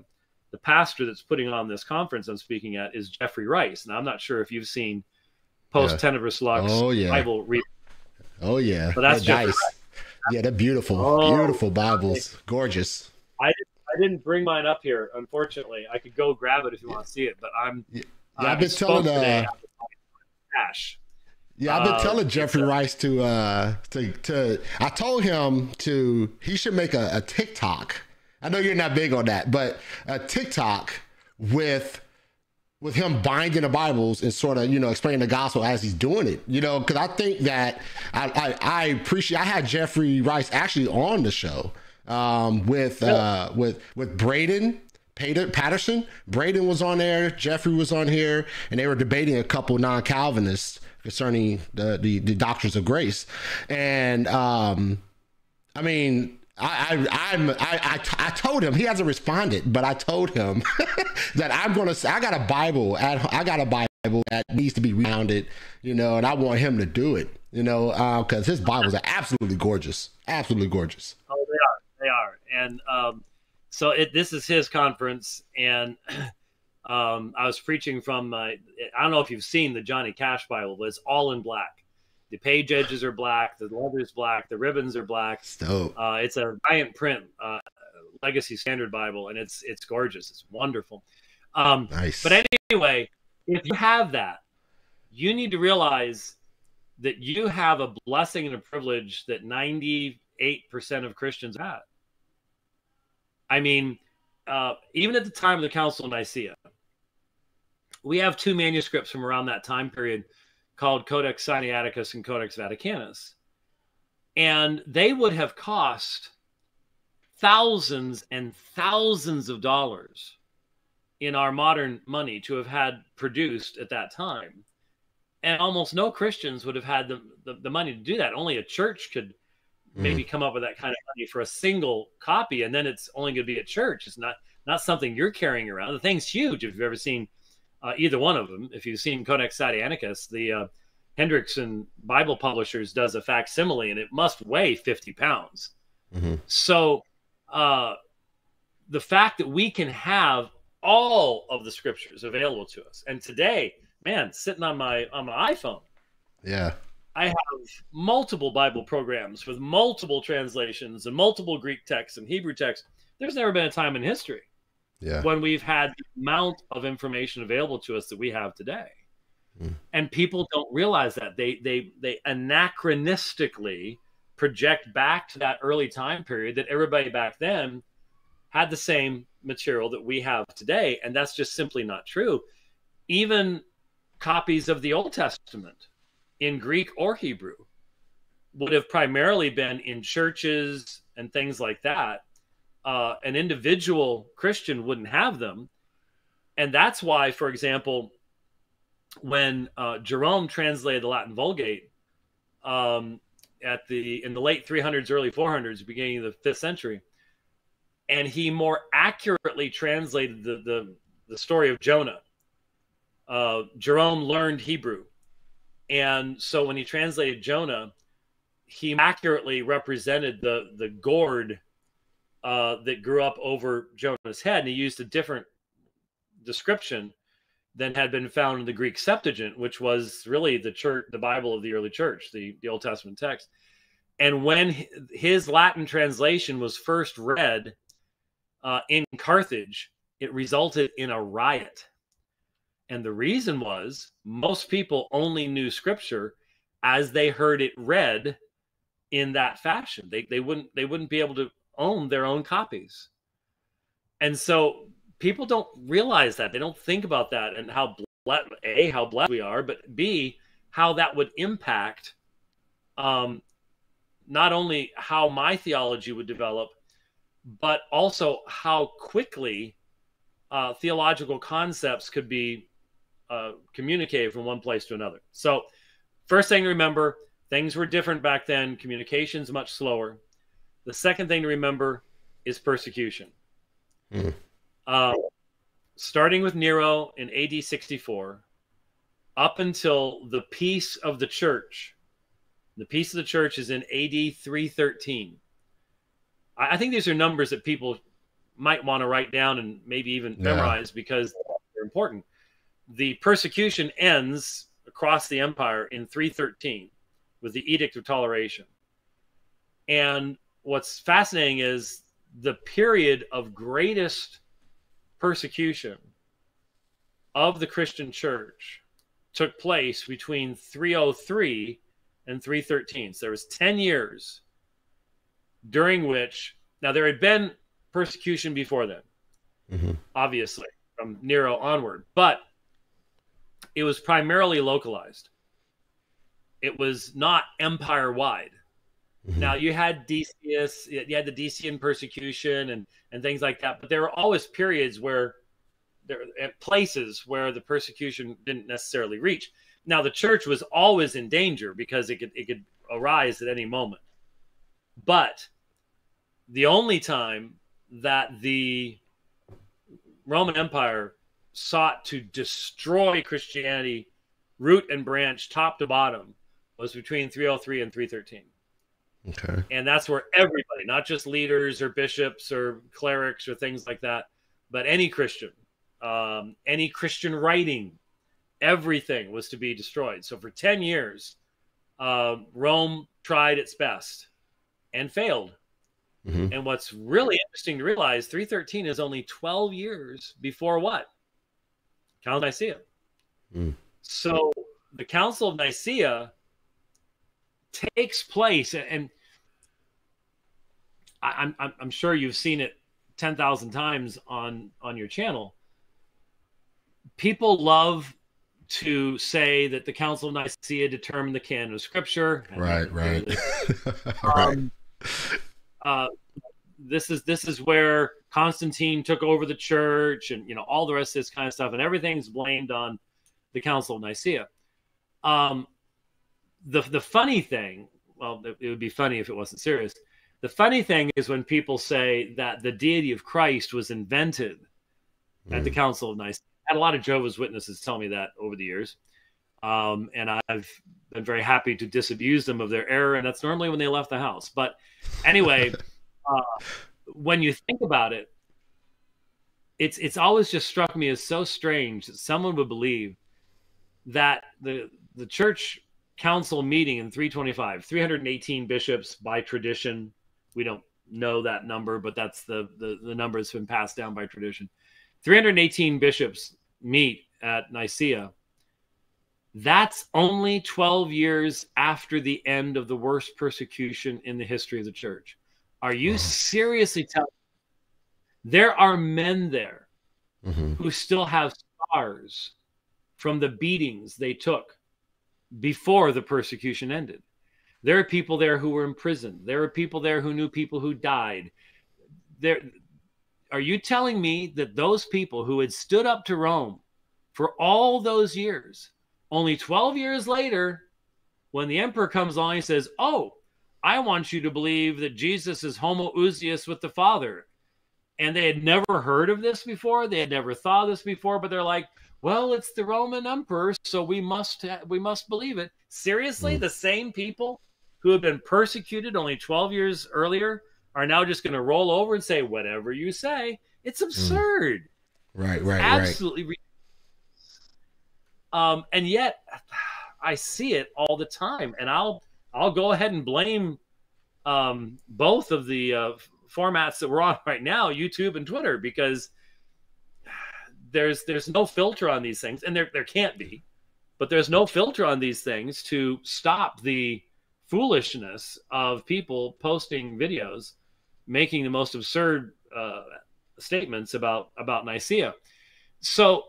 the pastor that's putting on this conference I'm speaking at is Jeffrey Rice. Now I'm not sure if you've seen post Tenebras Lux oh, yeah. Bible read. Oh yeah, but that's nice. Yeah, they're beautiful, oh, beautiful Bibles, gorgeous. I I didn't bring mine up here, unfortunately. I could go grab it if you want to see it, but I'm. Yeah, I've been telling. Uh, Ash. Yeah, I've been uh, telling Jeffrey Rice to uh to to I told him to he should make a, a TikTok. I know you're not big on that, but a TikTok with with him binding the Bibles and sort of you know explaining the gospel as he's doing it. You know, because I think that I, I, I appreciate. I had Jeffrey Rice actually on the show um, with uh, with with Braden Patterson. Braden was on there. Jeffrey was on here, and they were debating a couple non-Calvinists concerning the, the, the doctrines of grace. And um, I mean, I, I, I'm, I, I, I told him he hasn't responded, but I told him that I'm gonna. Say I got a Bible. At, I got a Bible that needs to be rounded, you know, and I want him to do it, you know, because uh, his Bibles are absolutely gorgeous, absolutely gorgeous. Oh, they are, they are, and um, so it, this is his conference, and Um, I was preaching from, uh, I don't know if you've seen the Johnny Cash Bible, but it's all in black. The page edges are black, the leather's black, the ribbons are black. Dope. Uh, it's a giant print uh, Legacy Standard Bible, and it's it's gorgeous. It's wonderful. Um, nice. But anyway, if you have that, you need to realize that you have a blessing and a privilege that 98% of Christians have. I mean, uh, even at the time of the Council of Nicaea, we have two manuscripts from around that time period called Codex Sinaiticus and Codex Vaticanus. And they would have cost thousands and thousands of dollars in our modern money to have had produced at that time. And almost no Christians would have had the, the, the money to do that. Only a church could maybe mm. come up with that kind of money for a single copy. And then it's only going to be at church. It's not, not something you're carrying around. The thing's huge. If you've ever seen uh, either one of them. If you've seen Codex Sinaiticus, the uh, Hendrickson Bible Publishers does a facsimile, and it must weigh 50 pounds. Mm-hmm. So uh, the fact that we can have all of the scriptures available to us, and today, man, sitting on my on my iPhone, yeah, I have multiple Bible programs with multiple translations and multiple Greek texts and Hebrew texts. There's never been a time in history yeah. when we've had the amount of information available to us that we have today. Mm. And people don't realize that they they they anachronistically project back to that early time period that everybody back then had the same material that we have today and that's just simply not true. Even copies of the Old Testament in Greek or Hebrew would have primarily been in churches and things like that uh, an individual Christian wouldn't have them. And that's why, for example, when uh, Jerome translated the Latin Vulgate um, at the in the late 300s, early 400s, beginning of the fifth century, and he more accurately translated the the, the story of Jonah. Uh, Jerome learned Hebrew, and so when he translated Jonah, he accurately represented the the gourd uh, that grew up over Jonah's head, and he used a different description than had been found in the Greek Septuagint, which was really the church, the Bible of the early church, the, the Old Testament text. And when his Latin translation was first read uh, in Carthage, it resulted in a riot. And the reason was most people only knew scripture as they heard it read in that fashion. They, they wouldn't they wouldn't be able to own their own copies. And so people don't realize that. They don't think about that and how a how blessed we are, but b how that would impact um, not only how my theology would develop, but also how quickly uh, theological concepts could be uh, communicated from one place to another. So, first thing to remember, things were different back then. Communication's much slower. The second thing to remember is persecution. Mm. Uh, starting with Nero in AD 64, up until the peace of the church. The peace of the church is in AD 313. I, I think these are numbers that people might want to write down and maybe even memorize because they're important. The persecution ends across the empire in 313 with the Edict of Toleration. And what's fascinating is the period of greatest persecution of the Christian church took place between 303 and 313. So there was 10 years during which now there had been persecution before then, mm-hmm. obviously from Nero onward, but it was primarily localized. It was not empire wide. Mm-hmm. Now you had Decius, you had the Decian persecution and and things like that, but there were always periods where there at places where the persecution didn't necessarily reach. Now the church was always in danger because it could it could arise at any moment. But the only time that the Roman Empire sought to destroy Christianity root and branch top to bottom was between 303 and 313. Okay. And that's where everybody, not just leaders or bishops or clerics or things like that, but any Christian, um, any Christian writing, everything was to be destroyed. So for 10 years, uh, Rome tried its best and failed. Mm-hmm. And what's really interesting to realize 313 is only 12 years before what? Council of Nicaea. Mm. So the Council of Nicaea takes place, and I, I'm I'm sure you've seen it ten thousand times on on your channel. People love to say that the Council of Nicaea determined the canon of Scripture. Right, right, um, uh, this is this is where Constantine took over the church, and you know all the rest of this kind of stuff, and everything's blamed on the Council of Nicaea. Um, the the funny thing, well, it would be funny if it wasn't serious. The funny thing is when people say that the deity of Christ was invented mm. at the hmm. Council of Nicaea. I had a lot of Jehovah's Witnesses tell me that over the years, um, and I've been very happy to disabuse them of their error. And that's normally when they left the house. But anyway, uh, when you think about it, it's it's always just struck me as so strange that someone would believe that the the church council meeting in 325 318 bishops by tradition. We don't know that number but that's the, the the number that's been passed down by tradition. 318 bishops meet at nicaea. That's only 12 years after the end of the worst persecution in the history of the church. Are you seriously telling me? there are men there mm-hmm. who still have scars from the beatings they took before the persecution ended. There are people there who were imprisoned. There are people there who knew people who died. There, are you telling me that those people who had stood up to Rome for all those years, only 12 years later, when the emperor comes along, he says, Oh, I want you to believe that Jesus is homoousios with the Father. And they had never heard of this before. They had never thought of this before, but they're like, well, it's the Roman emperor, so we must ha- we must believe it. Seriously, mm. the same people who have been persecuted only 12 years earlier are now just going to roll over and say whatever you say. It's hmm. absurd. Mm. Right, right, absolutely. Right. Um, and yet, I see it all the time, and I'll I'll go ahead and blame um, both of the uh, formats that we're on right now, YouTube and Twitter, because there's there's no filter on these things, and there there can't be, but there's no filter on these things to stop the foolishness of people posting videos, making the most absurd uh, statements about about Nicaea. So,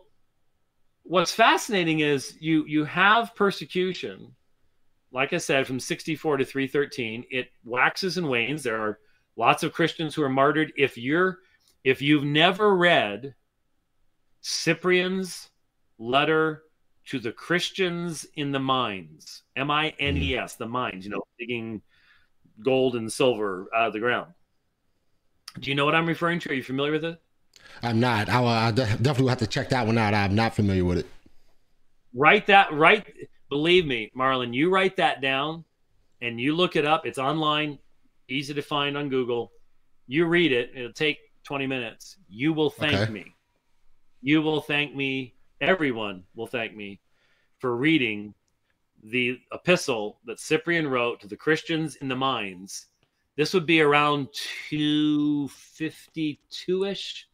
what's fascinating is you you have persecution, like I said, from 64 to 313. It waxes and wanes. There are lots of Christians who are martyred. If you're if you've never read Cyprian's letter to the Christians in the mines, M I N E S, mm-hmm. the mines, you know, digging gold and silver out of the ground. Do you know what I'm referring to? Are you familiar with it? I'm not. I, I definitely have to check that one out. I'm not familiar with it. Write that. Write. Believe me, Marlon. You write that down, and you look it up. It's online, easy to find on Google. You read it. It'll take 20 minutes. You will thank okay. me. You will thank me. Everyone will thank me for reading the epistle that Cyprian wrote to the Christians in the mines. This would be around 252 ish,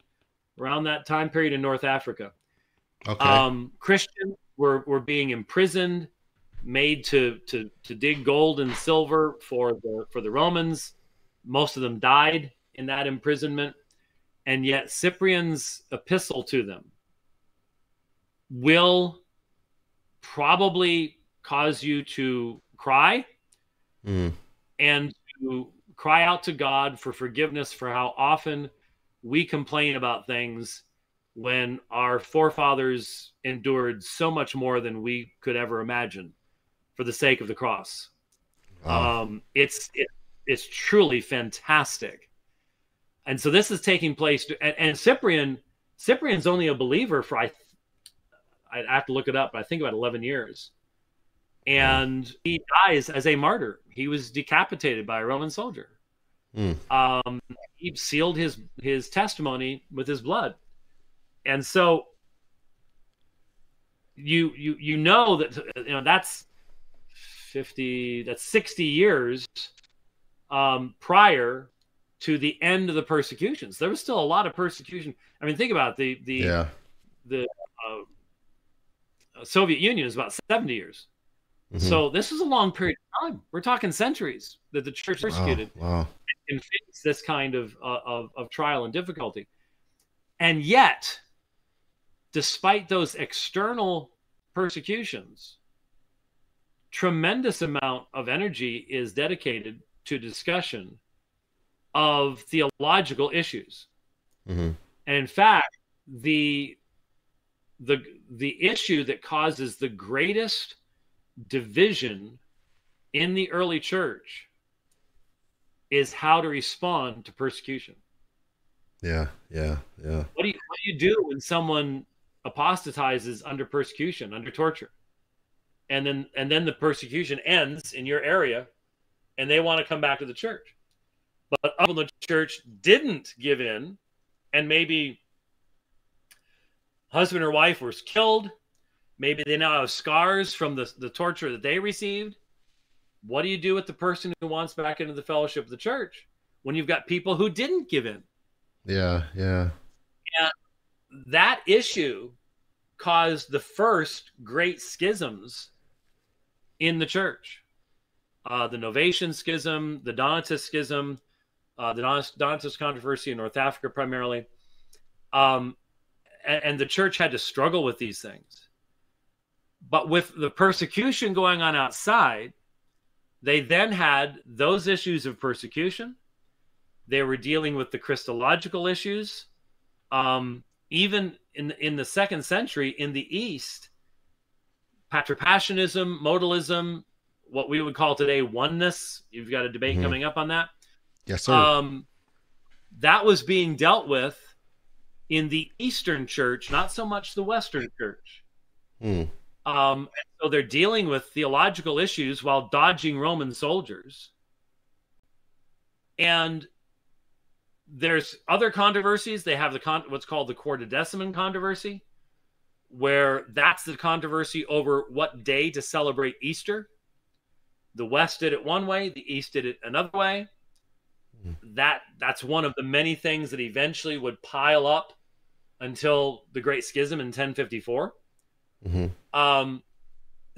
around that time period in North Africa. Okay. Um, Christians were, were being imprisoned, made to, to, to dig gold and silver for the, for the Romans. Most of them died in that imprisonment and yet Cyprian's epistle to them will probably cause you to cry mm. and to cry out to God for forgiveness for how often we complain about things when our forefathers endured so much more than we could ever imagine for the sake of the cross. Wow. Um, it's it, it's truly fantastic and so this is taking place. And, and Cyprian, Cyprian's only a believer for I, I have to look it up, but I think about eleven years, and he dies as a martyr. He was decapitated by a Roman soldier. Mm. Um, he sealed his his testimony with his blood, and so you you you know that you know that's fifty that's sixty years um, prior to the end of the persecutions. There was still a lot of persecution. I mean, think about it. the the yeah. the uh, Soviet Union is about seventy years. Mm-hmm. So this is a long period of time. We're talking centuries that the church persecuted wow, wow. and faced this kind of, uh, of of trial and difficulty, and yet, despite those external persecutions, tremendous amount of energy is dedicated to discussion of theological issues. Mm-hmm. And in fact, the the the issue that causes the greatest division in the early church is how to respond to persecution. Yeah, yeah, yeah. What do you what do you do when someone apostatizes under persecution, under torture? And then and then the persecution ends in your area and they want to come back to the church. But when the church didn't give in, and maybe husband or wife was killed, maybe they now have scars from the, the torture that they received. What do you do with the person who wants back into the fellowship of the church when you've got people who didn't give in? Yeah, yeah. And that issue caused the first great schisms in the church. Uh, the Novatian schism, the Donatist schism, uh, the Donatist controversy in North Africa primarily. Um, and, and the church had to struggle with these things. But with the persecution going on outside, they then had those issues of persecution. They were dealing with the Christological issues Um, even in in the second century in the East, patripassianism, modalism, what we would call today oneness. You've got a debate mm-hmm. coming up on that. Yes, sir. Um, that was being dealt with in the Eastern Church, not so much the Western Church. Mm. Um, so they're dealing with theological issues while dodging Roman soldiers. And there's other controversies. They have the con- what's called the Quartodeciman controversy, where that's the controversy over what day to celebrate Easter. The West did it one way, the East did it another way. That that's one of the many things that eventually would pile up until the Great Schism in 1054. Mm-hmm. Um,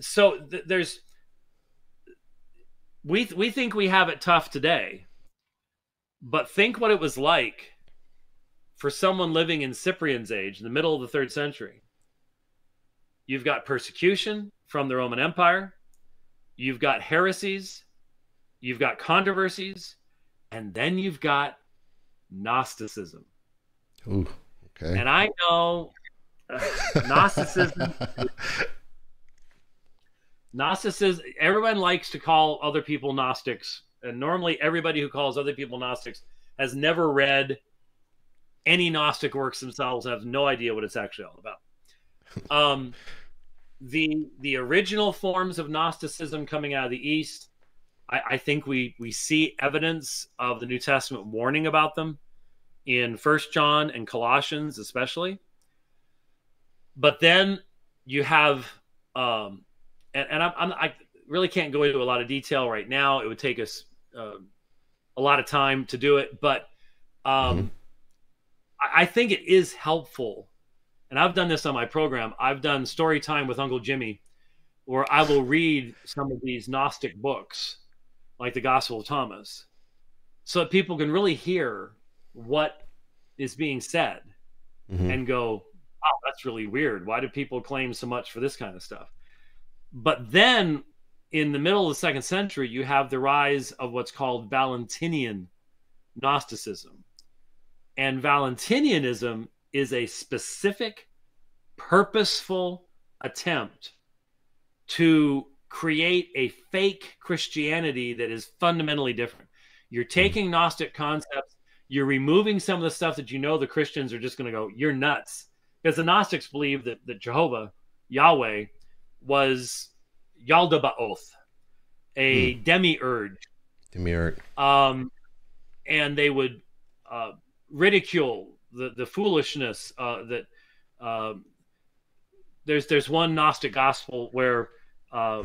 so th- there's we th- we think we have it tough today, but think what it was like for someone living in Cyprian's age, in the middle of the third century. You've got persecution from the Roman Empire, you've got heresies, you've got controversies, and then you've got Gnosticism. Ooh, okay. And I know Gnosticism. Gnosticism. Everyone likes to call other people Gnostics, and normally everybody who calls other people Gnostics has never read any Gnostic works themselves. Have no idea what it's actually all about. Um, the the original forms of Gnosticism coming out of the East, I, I think we we see evidence of the New Testament warning about them in First John and Colossians, especially. But then you have, um, and, and I'm, I'm, i really can't go into a lot of detail right now. It would take us uh, a lot of time to do it, but um, mm-hmm. I, I think it is helpful. And I've done this on my program. I've done story time with Uncle Jimmy, where I will read some of these Gnostic books, like the Gospel of Thomas, so that people can really hear what is being said mm-hmm. and go, wow, that's really weird. Why do people claim so much for this kind of stuff? But then in the middle of the second century, you have the rise of what's called Valentinian Gnosticism. And Valentinianism is a specific, purposeful attempt to create a fake Christianity that is fundamentally different. You're taking Gnostic concepts, you're removing some of the stuff that you know the Christians are just going to go, you're nuts because the Gnostics believe that, that Jehovah, Yahweh, was Yaldabaoth, a hmm. demiurge. Demiurge. Um, and they would uh, ridicule the, the foolishness uh, that uh, there's there's one Gnostic gospel where uh,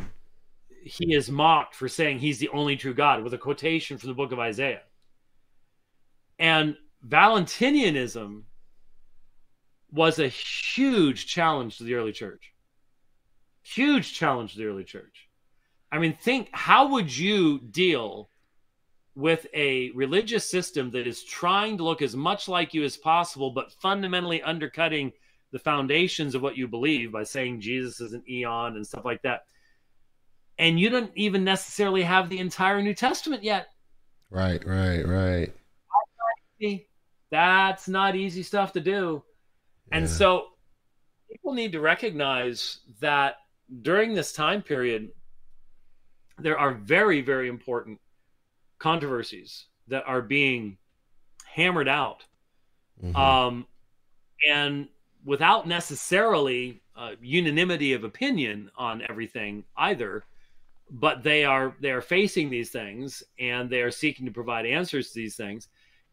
he is mocked for saying he's the only true God with a quotation from the book of Isaiah. And Valentinianism was a huge challenge to the early church. Huge challenge to the early church. I mean, think how would you deal with a religious system that is trying to look as much like you as possible, but fundamentally undercutting the foundations of what you believe by saying Jesus is an eon and stuff like that. And you don't even necessarily have the entire New Testament yet. Right, right, right. That's not easy stuff to do. And so people need to recognize that during this time period, there are very, very important controversies that are being hammered out. Mm-hmm. Um, and without necessarily uh, unanimity of opinion on everything either, but they are they are facing these things and they are seeking to provide answers to these things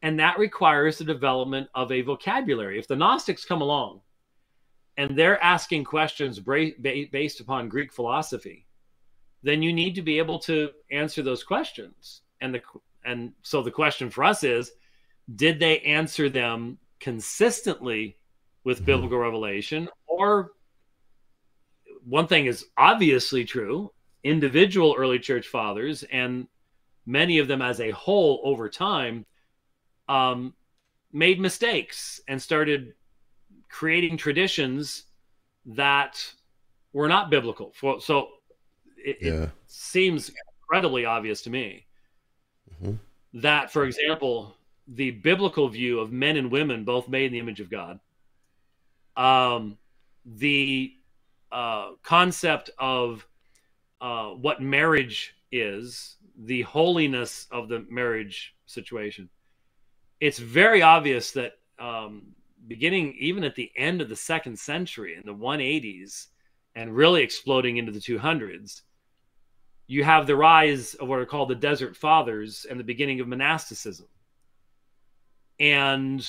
and that requires the development of a vocabulary. If the Gnostics come along and they're asking questions based upon Greek philosophy, then you need to be able to answer those questions. And the and so the question for us is, did they answer them consistently with mm-hmm. biblical revelation, or one thing is obviously true: individual early church fathers and many of them as a whole over time um, made mistakes and started creating traditions that were not biblical. So it, yeah. it seems incredibly obvious to me mm-hmm. that, for example, the biblical view of men and women both made in the image of God, um, the uh, concept of uh, what marriage is, the holiness of the marriage situation, it's very obvious that um, beginning even at the end of the second century in the 180s and really exploding into the 200s, you have the rise of what are called the Desert Fathers and the beginning of monasticism. And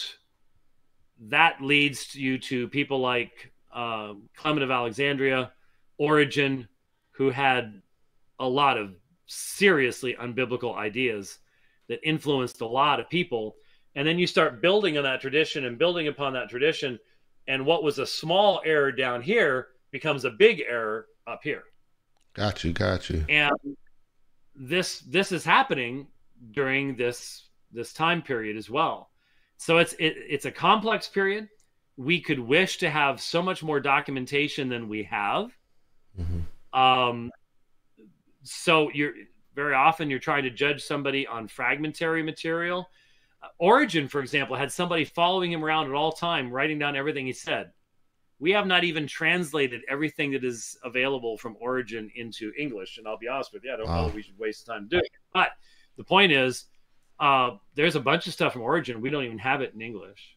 that leads you to people like uh, Clement of Alexandria, Origen, who had a lot of seriously unbiblical ideas that influenced a lot of people. And then you start building on that tradition and building upon that tradition. And what was a small error down here becomes a big error up here. Got you, got you. And this this is happening during this this time period as well. So it's it, it's a complex period. We could wish to have so much more documentation than we have. Mm-hmm. Um, so you're very often you're trying to judge somebody on fragmentary material. Uh, Origen, for example, had somebody following him around at all time, writing down everything he said. We have not even translated everything that is available from Origen into English, and I'll be honest with you, I don't wow. know we should waste time doing it. But the point is, uh, there's a bunch of stuff from Origen we don't even have it in English.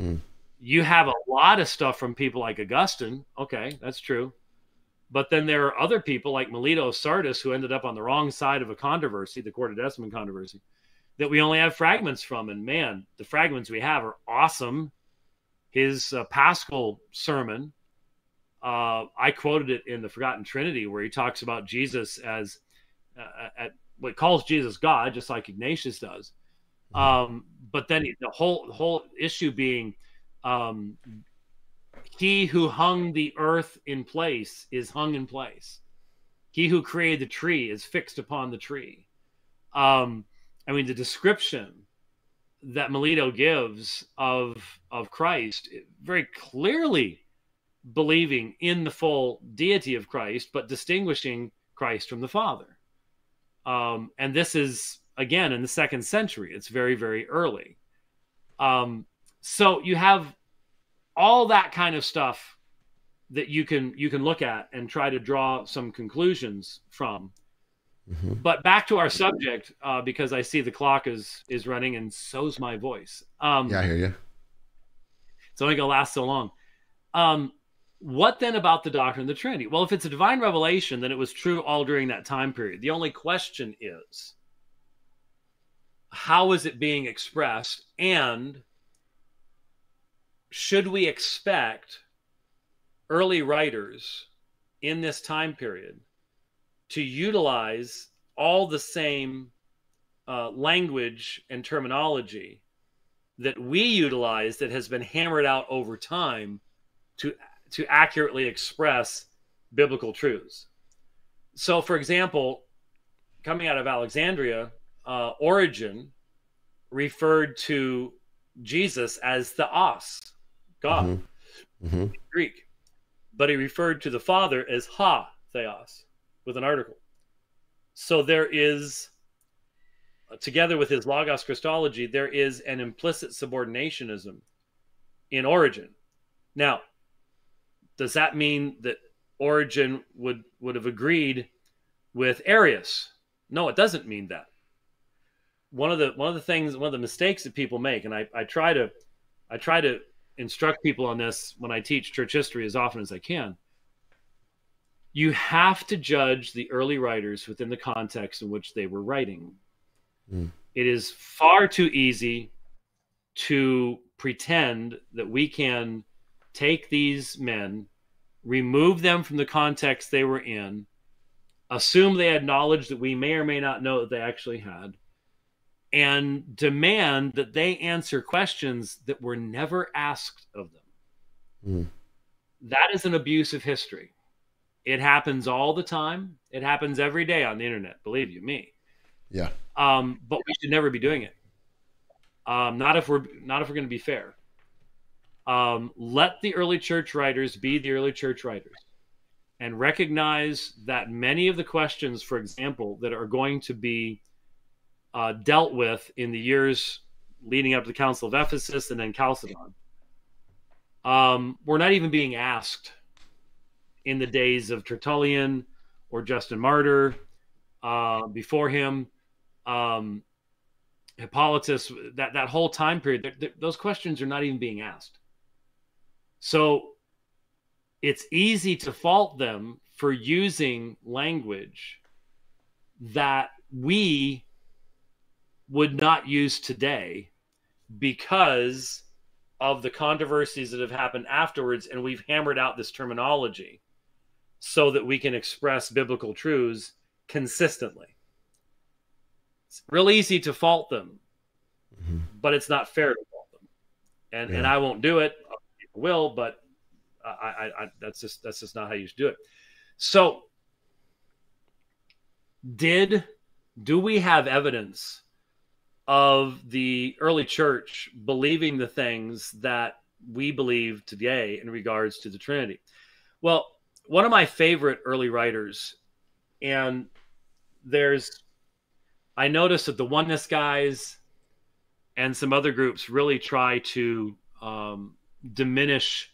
Mm. You have a lot of stuff from people like Augustine. Okay, that's true. But then there are other people like Melito Sardis who ended up on the wrong side of a controversy, the Quartodeciman controversy, that we only have fragments from. And man, the fragments we have are awesome. His uh, Paschal sermon, uh, I quoted it in the Forgotten Trinity, where he talks about Jesus as uh, at what calls Jesus God, just like Ignatius does. Mm-hmm. Um, but then the whole the whole issue being um, he who hung the earth in place is hung in place. He who created the tree is fixed upon the tree. Um, I mean, the description that Melito gives of of Christ very clearly believing in the full deity of Christ, but distinguishing Christ from the Father. Um, and this is again in the second century. It's very very early. Um, so you have all that kind of stuff that you can you can look at and try to draw some conclusions from. Mm-hmm. But back to our subject, uh, because I see the clock is is running, and so's my voice. Um, yeah, I hear you. It's only gonna last so long. Um, what then about the doctrine of the Trinity? Well, if it's a divine revelation, then it was true all during that time period. The only question is, how is it being expressed, and should we expect early writers in this time period to utilize all the same uh, language and terminology that we utilize that has been hammered out over time to to accurately express biblical truths. So, for example, coming out of Alexandria, uh, Origen referred to Jesus as theos, God, mm-hmm. Mm-hmm. Greek. But he referred to the Father as Ha Theos with an article. So there is, uh, together with his Logos Christology, there is an implicit subordinationism in Origen. Now, does that mean that Origen would would have agreed with Arius? No, it doesn't mean that. One of the one of the things, one of the mistakes that people make, and I, I try to I try to instruct people on this when I teach church history as often as I can. You have to judge the early writers within the context in which they were writing. Mm. It is far too easy to pretend that we can take these men, remove them from the context they were in, assume they had knowledge that we may or may not know that they actually had, and demand that they answer questions that were never asked of them. Mm. That is an abuse of history. It happens all the time. It happens every day on the internet. Believe you me. Yeah. Um, but we should never be doing it. Um, not if we're not if we're going to be fair. Um, let the early church writers be the early church writers, and recognize that many of the questions, for example, that are going to be uh, dealt with in the years leading up to the Council of Ephesus and then Chalcedon, um, were not even being asked in the days of Tertullian or Justin Martyr uh, before him. Um, Hippolytus, that, that whole time period, those questions are not even being asked. So it's easy to fault them for using language that we would not use today because of the controversies that have happened afterwards and we've hammered out this terminology so that we can express biblical truths consistently it's real easy to fault them mm-hmm. but it's not fair to fault them and yeah. and i won't do it people will but I, I, I that's just that's just not how you should do it so did do we have evidence of the early church believing the things that we believe today in regards to the Trinity. Well, one of my favorite early writers, and there's, I noticed that the oneness guys and some other groups really try to um, diminish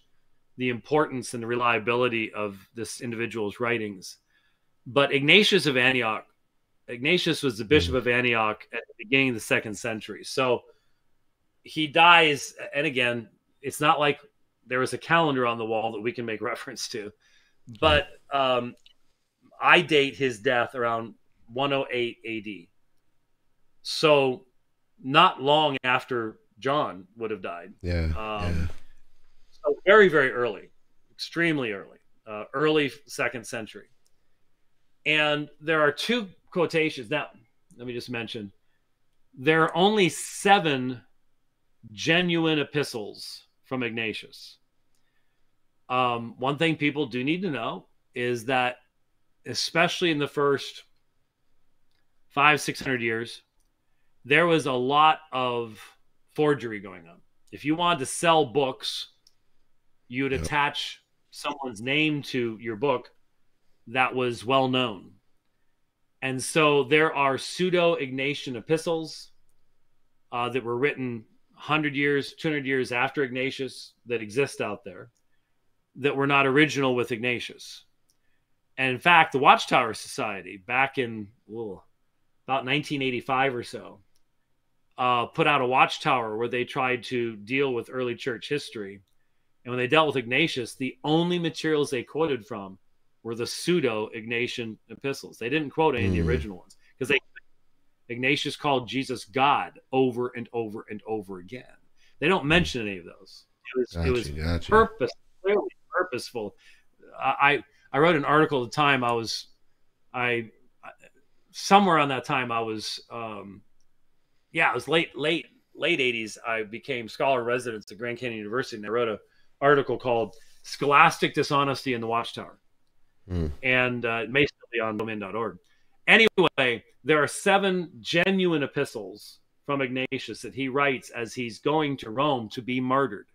the importance and the reliability of this individual's writings. But Ignatius of Antioch Ignatius was the bishop mm. of Antioch at the beginning of the second century. So he dies, and again, it's not like there was a calendar on the wall that we can make reference to, but um, I date his death around 108 AD. So not long after John would have died. Yeah. Um, yeah. So very, very early, extremely early, uh, early second century. And there are two quotations. Now, let me just mention there are only seven genuine epistles from Ignatius. Um, one thing people do need to know is that, especially in the first five, six hundred years, there was a lot of forgery going on. If you wanted to sell books, you would yep. attach someone's name to your book that was well known. And so there are pseudo Ignatian epistles uh, that were written 100 years, 200 years after Ignatius that exist out there that were not original with Ignatius. And in fact, the Watchtower Society, back in ooh, about 1985 or so, uh, put out a Watchtower where they tried to deal with early church history. And when they dealt with Ignatius, the only materials they quoted from were the pseudo Ignatian epistles. They didn't quote any mm. of the hmm. original ones because they Ignatius called Jesus God over and over and over again. They don't mention any of those. It was gotcha, it was gotcha. purpose, clearly purposeful. I I wrote an article at the time. I was I somewhere on that time I was um yeah it was late late late 80s I became scholar resident at Grand Canyon University and I wrote an article called Scholastic Dishonesty in the Watchtower mm. and uh, it may still be on aomin.org. Anyway, there are seven genuine epistles from Ignatius that he writes as he's going to Rome to be martyred.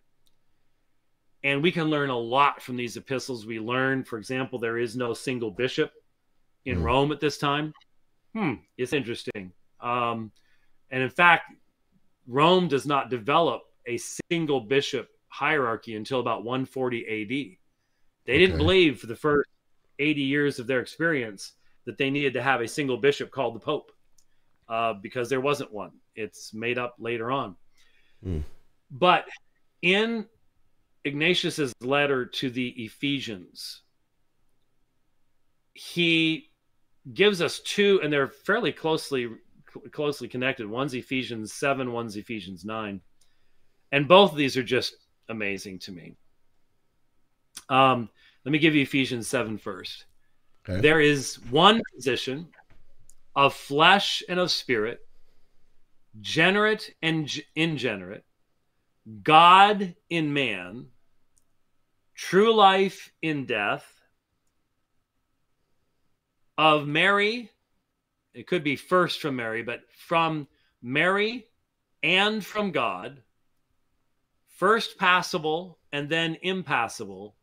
And we can learn a lot from these epistles. We learn, for example, there is no single bishop in mm. Rome at this time. Hmm, it's interesting. Um, and in fact, Rome does not develop a single bishop hierarchy until about 140 AD. They okay. didn't believe for the first 80 years of their experience that they needed to have a single bishop called the Pope uh, because there wasn't one. It's made up later on. Mm. But in Ignatius's letter to the Ephesians, he gives us two, and they're fairly closely closely connected. One's Ephesians seven, one's Ephesians nine, and both of these are just amazing to me. Um, let me give you Ephesians 7 first. Okay. There is one physician of flesh and of spirit, generate and ingenerate, God in man, true life in death, of Mary, it could be first from Mary, but from Mary and from God, first passible and then impassible,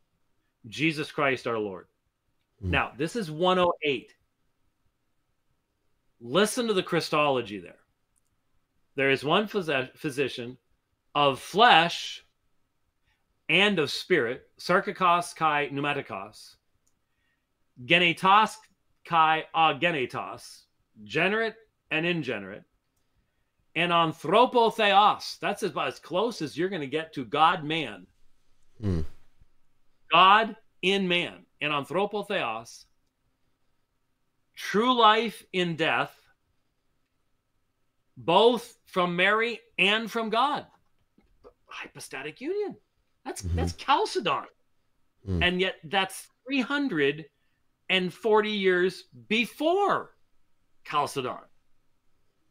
Jesus Christ our Lord. Mm. Now, this is 108. Listen to the Christology there. there is one phys- physician of flesh and of spirit, sarkikos kai pneumatikos, genetos kai agenetos, generate and ingenerate, and anthropotheos. That's about as close as you're going to get to God man. Mm. God in man, and anthropotheos, true life in death, both from Mary and from God. Hypostatic union. That's Mhm. that's Chalcedon. Mm. And yet that's 340 years before Chalcedon.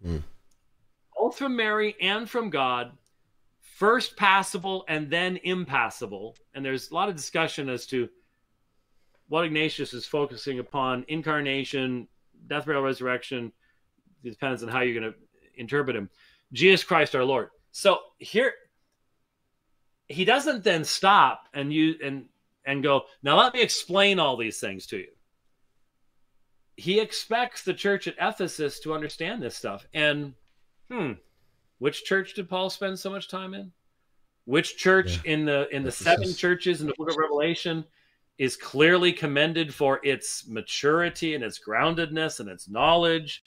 Mm. Both from Mary and from God, first passible and then impassible. And there's a lot of discussion as to what Ignatius is focusing upon incarnation, death, burial, resurrection. It depends on how you're going to interpret him. Jesus Christ our Lord. So here he doesn't then stop and you and and go, now let me explain all these things to you. He expects the church at Ephesus to understand this stuff. And hmm, which church did Paul spend so much time in? Which church Yeah. in the in the seven churches in the book of Revelation is clearly commended for its maturity and its groundedness and its knowledge?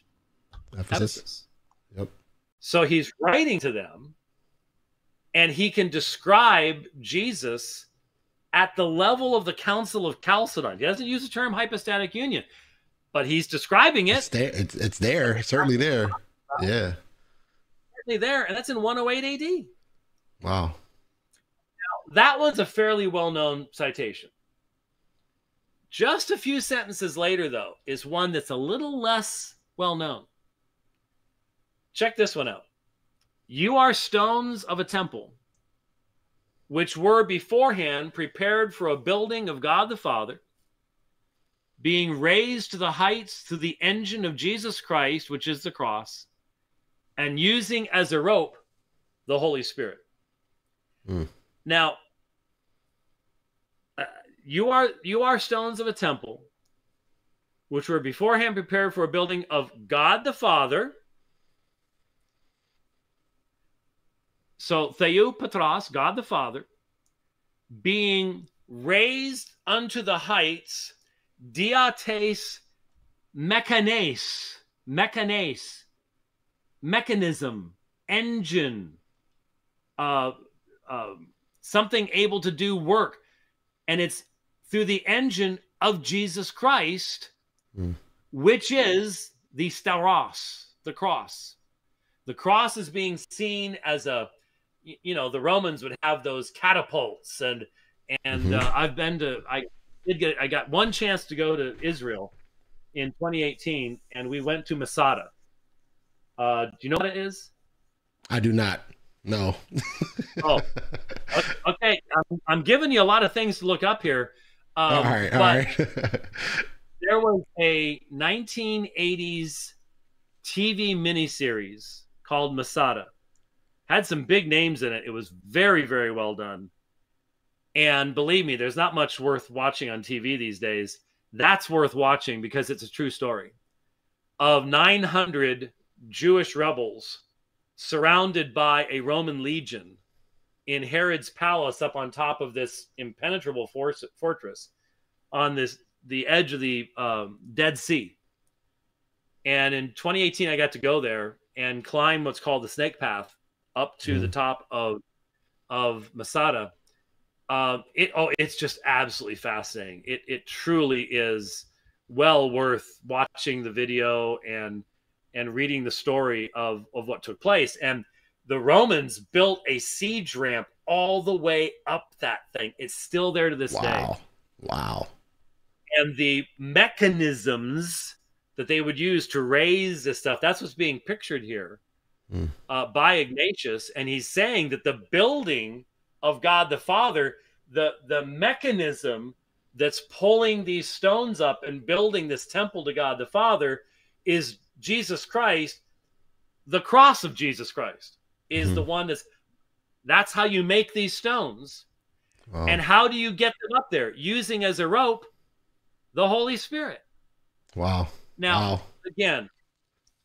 Ephesus. Ephesus. Yep. So he's writing to them and he can describe Jesus at the level of the Council of Chalcedon. He doesn't use the term hypostatic union, but he's describing it It's there. It's, it's there. Certainly there. Yeah. There, and that's in 108 AD. Wow. That one's a fairly well known citation. Just a few sentences later, though, is one that's a little less well known. Check this one out. You are stones of a temple, which were beforehand prepared for a building of God the Father, being raised to the heights through the engine of Jesus Christ, which is the cross, and using as a rope the Holy Spirit. Hmm. Now, uh, you are you are stones of a temple, which were beforehand prepared for a building of God the Father. So Theou Patros, God the Father, being raised unto the heights, diates mechanes, mechanes, mechanism, engine, uh, uh, something able to do work. And it's through the engine of Jesus Christ, Mm. which is the stauros, the cross. The cross is being seen as a, you know, the Romans would have those catapults, and and Mhm. uh, I've been to, I did get, I got one chance to go to Israel in 2018, and we went to Masada. Uh, do you know what it is? I do not. No. Oh, okay. I'm, I'm giving you a lot of things to look up here. Um, all right. All but right. there was a 1980s TV miniseries called Masada. Had some big names in it. It was very, very well done. And believe me, there's not much worth watching on TV these days. That's worth watching because it's a true story of 900 Jewish rebels surrounded by a Roman legion in Herod's palace up on top of this impenetrable force, fortress on this the edge of the um, Dead Sea. And in 2018, I got to go there and climb what's called the Snake Path up to the top of of Masada. Um, it oh, it's just absolutely fascinating. It it truly is well worth watching the video and and reading the story of of what took place. And the Romans built a siege ramp all the way up that thing. It's still there to this day wow. Wow. and the mechanisms that they would use to raise this stuff that's what's being pictured here Hmm. uh, by ignatius and he's saying that the building of god the father the the mechanism that's pulling these stones up and building this temple to god the father is jesus christ the cross of jesus christ is Mhm. the one that's that's how you make these stones Wow. and how do you get them up there using as a rope the holy spirit wow. now wow. again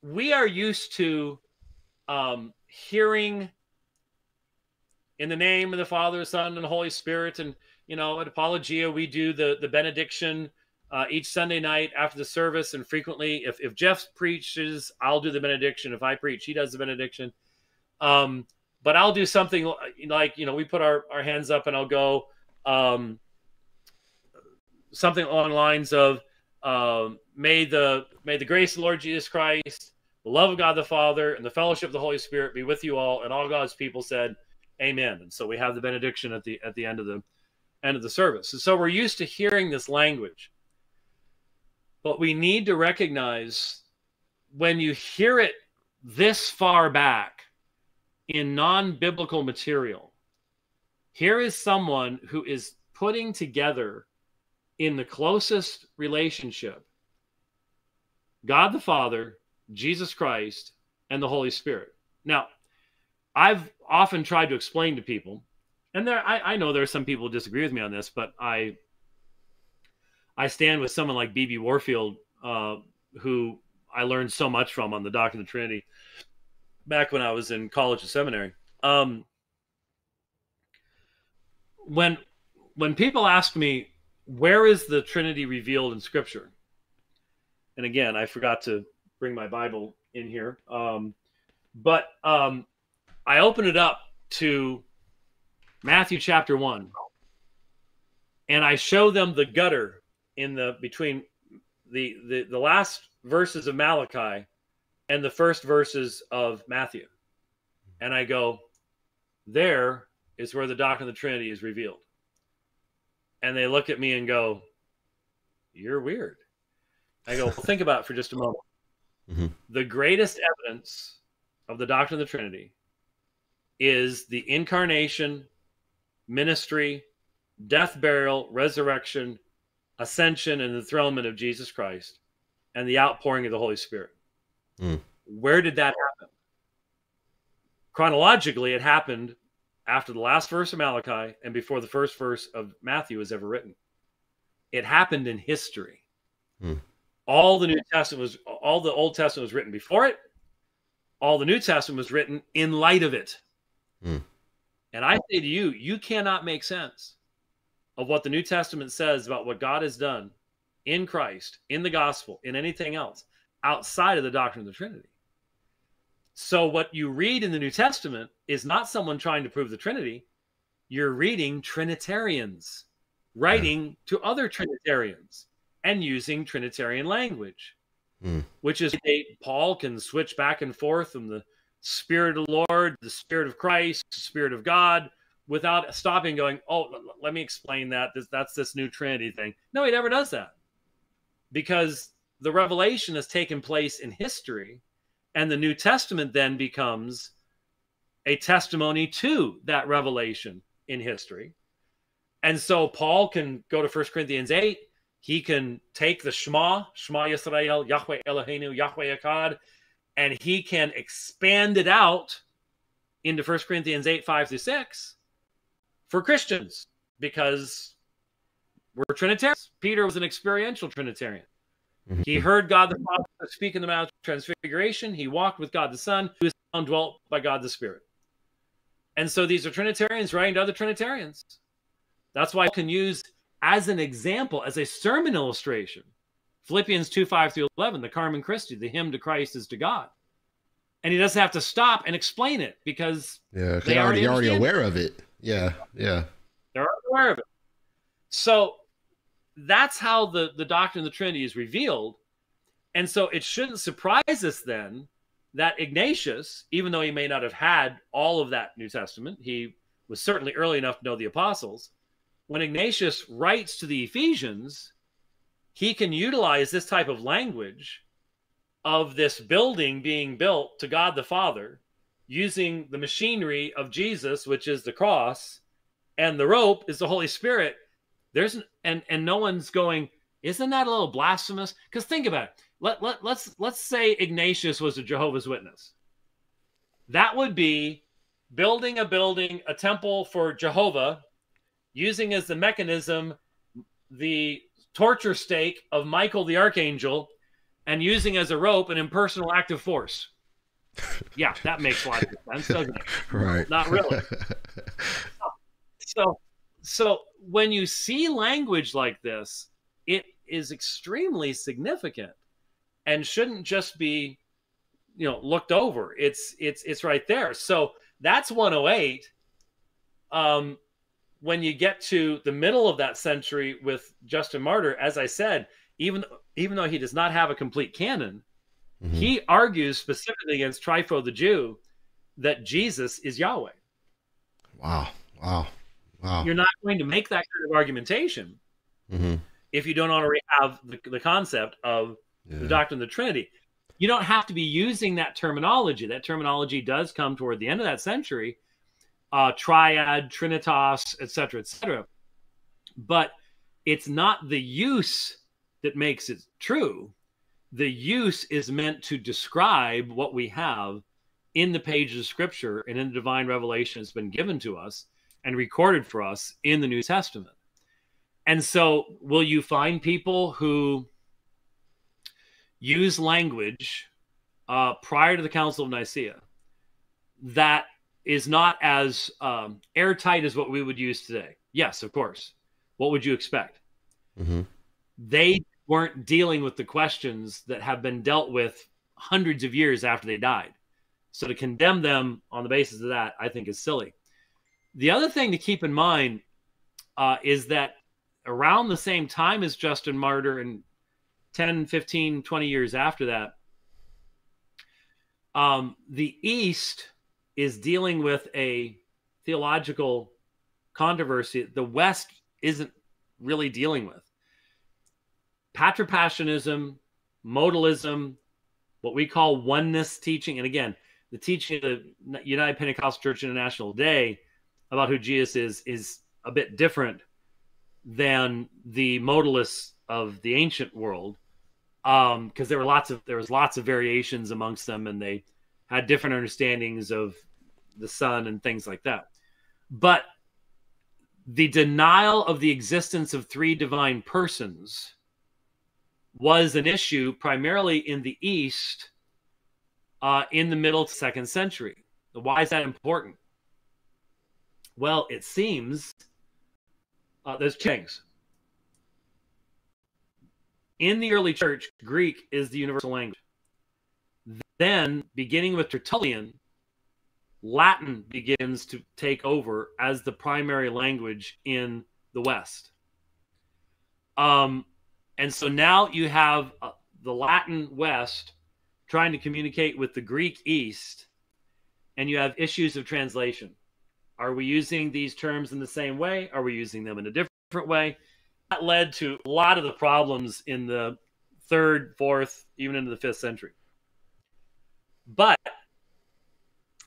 we are used to um, hearing in the name of the Father, Son, and the Holy Spirit. And, you know, at Apologia, we do the, the benediction uh, each Sunday night after the service. And frequently, if, if Jeff preaches, I'll do the benediction. If I preach, he does the benediction. Um, but I'll do something like, you know, we put our, our hands up and I'll go um, something along the lines of, uh, may the may the grace of the Lord Jesus Christ, the love of God the Father, and the fellowship of the Holy Spirit be with you all. And all God's people said, Amen. And so we have the benediction at the at the end of the end of the service. And so we're used to hearing this language. But we need to recognize when you hear it this far back in non-biblical material, here is someone who is putting together in the closest relationship God the Father, Jesus Christ, and the Holy Spirit. Now, I've often tried to explain to people, and there I, I know there are some people who disagree with me on this, but I I stand with someone like B.B. Warfield, uh, who I learned so much from on the Doctrine of the Trinity back when I was in college and seminary. Um, when when people ask me where is the Trinity revealed in Scripture, and again I forgot to bring my Bible in here, um, but um, I open it up to Matthew chapter one, and I show them the gutter in the between the the, the last verses of Malachi and the first verses of Matthew. And I go, there is where the doctrine of the Trinity is revealed. And they look at me and go, You're weird. I go, well, think about it for just a moment. Mm-hmm. The greatest evidence of the doctrine of the Trinity is the incarnation, ministry, death, burial, resurrection, ascension, and the enthronement of Jesus Christ, and the outpouring of the Holy Spirit. Mm. Where did that happen? Chronologically, it happened after the last verse of Malachi and before the first verse of Matthew was ever written. It happened in history. Mm. All the New Testament was all the Old Testament was written before it. All the New Testament was written in light of it. Mm. And I say to you, you cannot make sense of what the New Testament says about what God has done in Christ, in the gospel, in anything else outside of the doctrine of the Trinity. So, what you read in the New Testament is not someone trying to prove the Trinity. You're reading Trinitarians writing yeah. to other Trinitarians and using Trinitarian language, mm. which is Paul can switch back and forth from the Spirit of the Lord, the Spirit of Christ, the Spirit of God, without stopping going, oh, let me explain that. This, that's this new Trinity thing. No, he never does that because the revelation has taken place in history and the New Testament then becomes a testimony to that revelation in history. And so Paul can go to 1 Corinthians 8. He can take the Shema, Shema Yisrael, Yahweh Eloheinu, Yahweh Echad, and he can expand it out into 1 Corinthians 8, 5 through 6 for Christians because we're Trinitarians. Peter was an experiential Trinitarian. Mm-hmm. He heard God the Father speak in the Mount of Transfiguration. He walked with God the Son, who is found dwelt by God the Spirit. And so these are Trinitarians writing to other Trinitarians. That's why I can use as an example, as a sermon illustration, Philippians 2 5 through 11, the Carmen Christi, the hymn to Christ is to God. And he doesn't have to stop and explain it because yeah, they already already aware of it. Yeah, yeah. They're aware of it. So that's how the, the doctrine of the Trinity is revealed. And so it shouldn't surprise us then that Ignatius, even though he may not have had all of that New Testament, he was certainly early enough to know the apostles. When Ignatius writes to the Ephesians, he can utilize this type of language of this building being built to God the Father using the machinery of Jesus, which is the cross, and the rope is the Holy Spirit there's and and no one's going, isn't that a little blasphemous? Because think about it. Let, let let's let's say Ignatius was a Jehovah's Witness. That would be building a building, a temple for Jehovah, using as the mechanism the torture stake of Michael the archangel, and using as a rope an impersonal active force. Yeah, that makes a lot of sense, doesn't it? Right. Not really. so, so when you see language like this, it is extremely significant and shouldn't just be, you know, looked over. It's it's it's right there. So that's 108. Um, when you get to the middle of that century with Justin Martyr, as I said, even even though he does not have a complete canon, mm-hmm. he argues specifically against Trypho the Jew that Jesus is Yahweh. Wow! Wow! Wow! You're not going to make that kind of argumentation mm-hmm. if you don't already have the, the concept of yeah. the doctrine of the Trinity. You don't have to be using that terminology. That terminology does come toward the end of that century, uh, triad, trinitas, etc., etc. But it's not the use that makes it true. The use is meant to describe what we have in the pages of Scripture and in the divine revelation that's been given to us and recorded for us in the New Testament. And so, will you find people who use language uh, prior to the Council of Nicaea that is not as um, airtight as what we would use today? Yes, of course. What would you expect? Mm-hmm. They weren't dealing with the questions that have been dealt with hundreds of years after they died. So to condemn them on the basis of that, I think is silly. The other thing to keep in mind uh, is that around the same time as Justin Martyr and 10, 15, 20 years after that, um, the East is dealing with a theological controversy the West isn't really dealing with patripassianism, modalism, what we call oneness teaching, and again, the teaching of the United Pentecostal Church International today about who Jesus is is a bit different than the modalists of the ancient world, because um, there were lots of there was lots of variations amongst them, and they had different understandings of the Son and things like that. But the denial of the existence of three divine persons was an issue primarily in the East uh, in the middle to second century. Why is that important? Well, it seems uh, there's things. In the early church, Greek is the universal language. Then, beginning with Tertullian, Latin begins to take over as the primary language in the West. Um, and so now you have uh, the Latin West trying to communicate with the Greek East, and you have issues of translation. Are we using these terms in the same way? Are we using them in a different way? That led to a lot of the problems in the third, fourth, even into the fifth century. But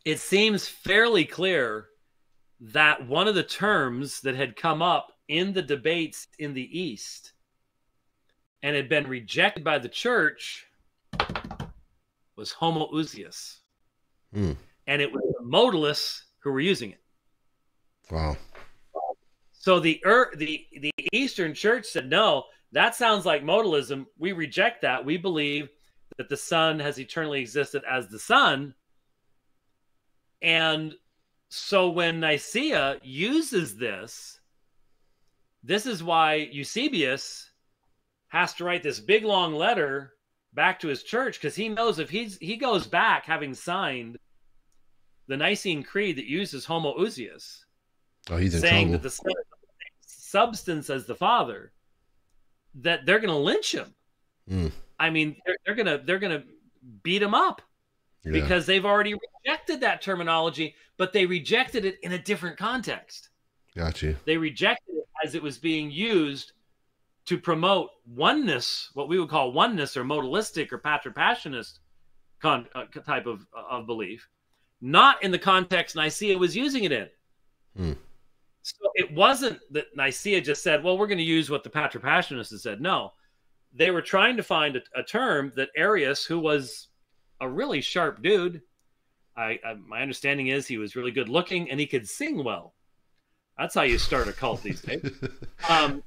it seems fairly clear that one of the terms that had come up in the debates in the East and had been rejected by the church was homoousios. Mm. And it was the modalists who were using it. Wow. So the the the Eastern Church said, no, that sounds like modalism. We reject that. We believe that the Son has eternally existed as the Son. And so when Nicaea uses this, this is why Eusebius has to write this big long letter back to his church because he knows if he's he goes back having signed the Nicene Creed that uses homoousios, oh, he's saying trouble. that the substance as the Father, that they're going to lynch him. Mm. I mean, they're, they're, gonna they're gonna beat him up yeah. because they've already rejected that terminology, but they rejected it in a different context. Got you. They rejected it as it was being used to promote oneness, what we would call oneness or modalistic or patripassianist con, uh, type of, uh, of belief, not in the context Nicaea was using it in. Hmm. So it wasn't that Nicaea just said, well, we're going to use what the patripassianists said. No, they were trying to find a, a, term that Arius, who was a really sharp dude, I, I, my understanding is he was really good looking and he could sing well. That's how you start a cult these days. Um,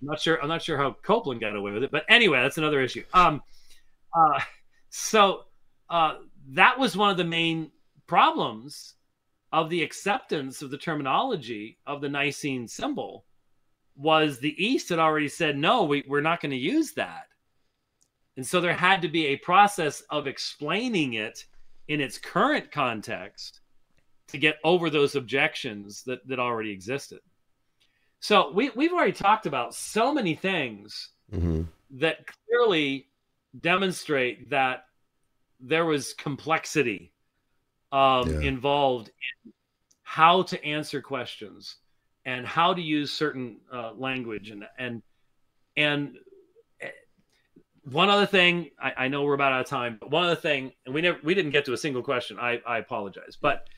I'm not sure. I'm not sure how Copeland got away with it, but anyway, that's another issue. Um, uh, so uh, that was one of the main problems of the acceptance of the terminology of the Nicene symbol was the East had already said, no, we, we're not going to use that. And so there had to be a process of explaining it in its current context to get over those objections that, that already existed. So we, we've already talked about so many things mm-hmm. that clearly demonstrate that there was complexity um, yeah. involved in how to answer questions and how to use certain uh, language and and and eh, one other thing I, I, know we're about out of time but one other thing and we never we didn't get to a single question i i apologize but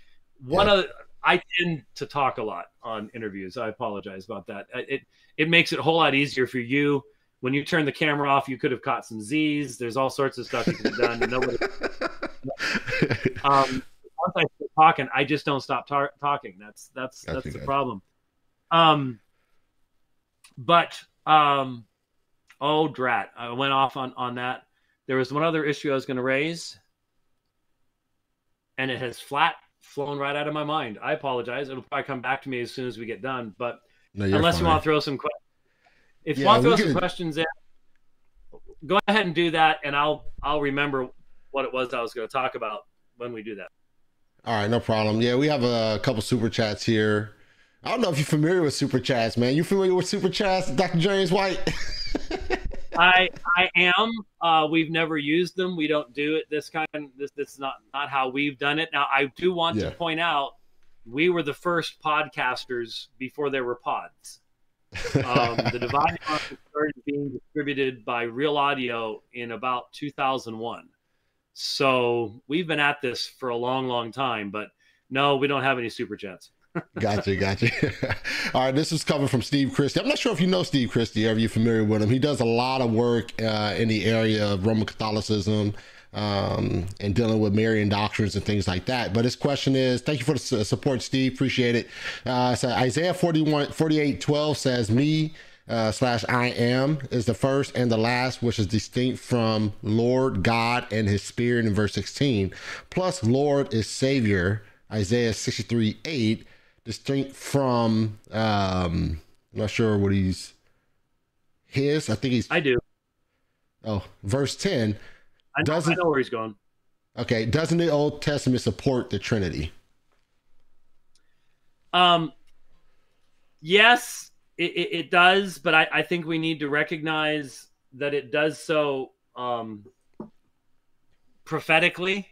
one yeah. other i tend to talk a lot on interviews. I apologize about that. It it makes it a whole lot easier for you. When you turn the camera off you could have caught some z's. There's all sorts of stuff you could have done. Nobody um once I start talking, I just don't stop tar- talking. That's that's that's, that's the problem. Um, but um, oh drat, I went off on on that. There was one other issue I was going to raise, and it has flat flown right out of my mind. I apologize. It'll probably come back to me as soon as we get done. But no, unless fine. you want to throw some questions, if yeah, you want to throw some questions in, go ahead and do that, and I'll I'll remember what it was I was going to talk about when we do that. All right, no problem. Yeah, we have a couple super chats here. I don't know if you're familiar with super chats, man. You familiar with super chats, Dr. James White? I I am. Uh, we've never used them. We don't do it this kind. This this is not not how we've done it. Now I do want yeah. to point out we were the first podcasters before there were pods. Um, the Divine started being distributed by Real Audio in about 2001. So we've been at this for a long, long time, but no, we don't have any super chats. Gotcha, gotcha. All right, this is coming from Steve Christie. I'm not sure if you know Steve Christie, are you familiar with him? He does a lot of work uh, in the area of Roman Catholicism um, and dealing with Marian doctrines and things like that. But his question is, thank you for the support, Steve. Appreciate it. Uh, so Isaiah 41, 48, 12 says, me, uh, slash I am is the first and the last, which is distinct from Lord God and his spirit in verse 16. Plus, Lord is Savior, Isaiah 63 8, distinct from, um, I'm not sure what he's, his, I think he's, I do. Oh, verse 10. I doesn't, I know where he's going. Okay. Doesn't the Old Testament support the Trinity? Um, yes, it, it, it does, but I, I think we need to recognize that it does so um, prophetically.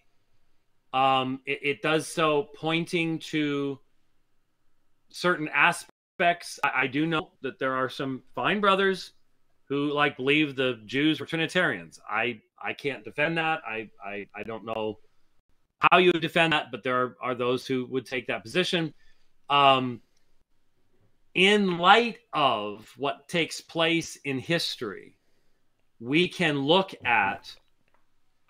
Um, it, it, does so pointing to certain aspects. I, I, do know that there are some fine brothers who like believe the Jews were Trinitarians. I I can't defend that. I I, I don't know how you would defend that, but there are, are those who would take that position. Um, in light of what takes place in history, we can look at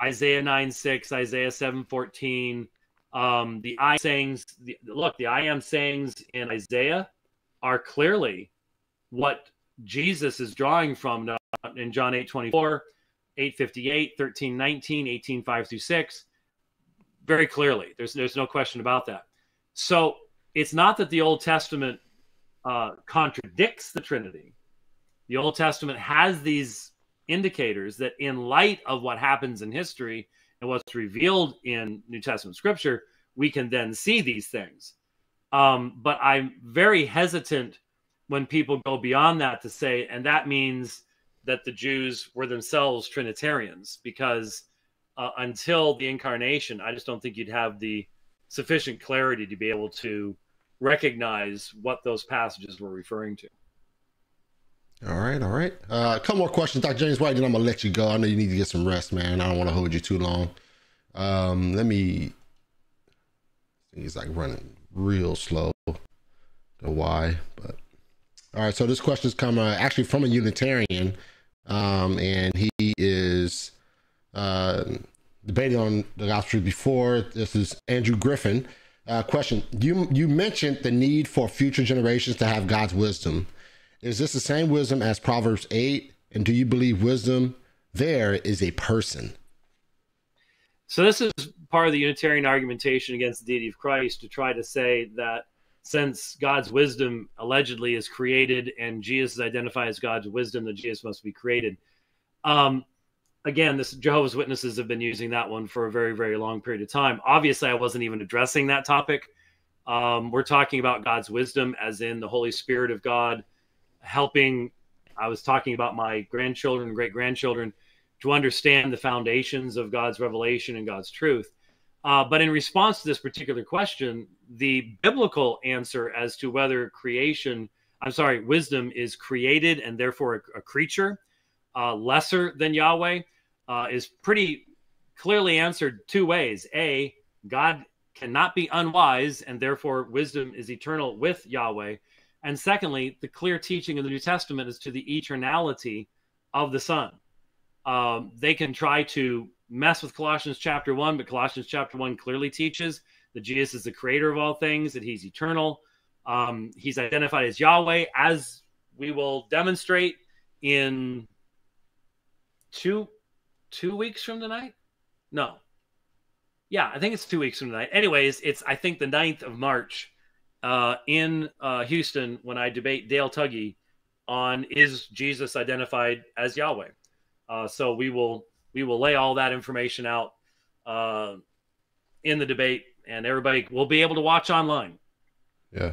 Isaiah 9 6, Isaiah 7 14, um, the I sayings. The, look, the I am sayings in Isaiah are clearly what Jesus is drawing from in John 8 24, 8 58, 13 19, 18 5 through 6. Very clearly. There's, there's no question about that. So it's not that the Old Testament uh, contradicts the Trinity. The Old Testament has these indicators that, in light of what happens in history what's revealed in New Testament scripture, we can then see these things. Um, but I'm very hesitant when people go beyond that to say, and that means that the Jews were themselves Trinitarians, because uh, until the incarnation, I just don't think you'd have the sufficient clarity to be able to recognize what those passages were referring to. All right, all right. Uh, a couple more questions, Dr. James White, then I'm gonna let you go. I know you need to get some rest, man. I don't want to hold you too long. Um, let me. He's like running real slow. The why, but all right. So this question is coming uh, actually from a Unitarian, um, and he is uh, debating on the gospel before. This is Andrew Griffin. Uh, question: You you mentioned the need for future generations to have God's wisdom. Is this the same wisdom as Proverbs eight? And do you believe wisdom there is a person? So this is part of the Unitarian argumentation against the deity of Christ to try to say that since God's wisdom allegedly is created and Jesus is identified as God's wisdom, that Jesus must be created. Um, again, this Jehovah's Witnesses have been using that one for a very, very long period of time. Obviously, I wasn't even addressing that topic. Um, we're talking about God's wisdom, as in the Holy Spirit of God helping. I was talking about my grandchildren, great grandchildren, to understand the foundations of God's revelation and God's truth. Uh, but in response to this particular question, the biblical answer as to whether creation, I'm sorry, wisdom is created and therefore a, a creature uh, lesser than Yahweh uh, is pretty clearly answered two ways. A, God cannot be unwise, and therefore wisdom is eternal with Yahweh. And secondly, the clear teaching of the New Testament is to the eternality of the Son. Um, they can try to mess with Colossians chapter 1, but Colossians chapter 1 clearly teaches that Jesus is the creator of all things, that he's eternal. Um, he's identified as Yahweh, as we will demonstrate in two two weeks from tonight. No. Yeah, I think it's two weeks from tonight. Anyways, it's I think the 9th of March uh, in uh, Houston when I debate Dale Tuggy on is Jesus identified as Yahweh. Uh, so we will we will lay all that information out uh, in the debate, and everybody will be able to watch online. Yeah,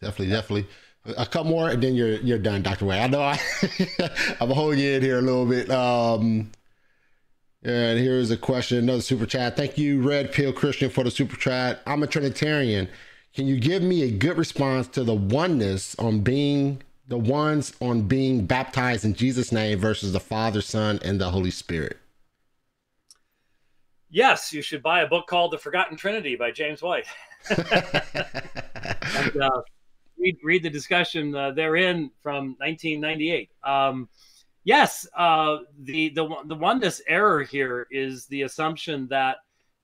definitely, definitely. A couple more, and then you're you're done, Doctor White. I know I I'm holding you in here a little bit. Um, and here's a question, another super chat. Thank you, Red Pill Christian, for the super chat. I'm a Trinitarian. Can you give me a good response to the oneness on being the ones on being baptized in Jesus' name versus the Father, Son, and the Holy Spirit? Yes, you should buy a book called The Forgotten Trinity by James White. and, uh, read, read the discussion uh, therein from 1998. Um, yes, uh, the the the oneness error here is the assumption that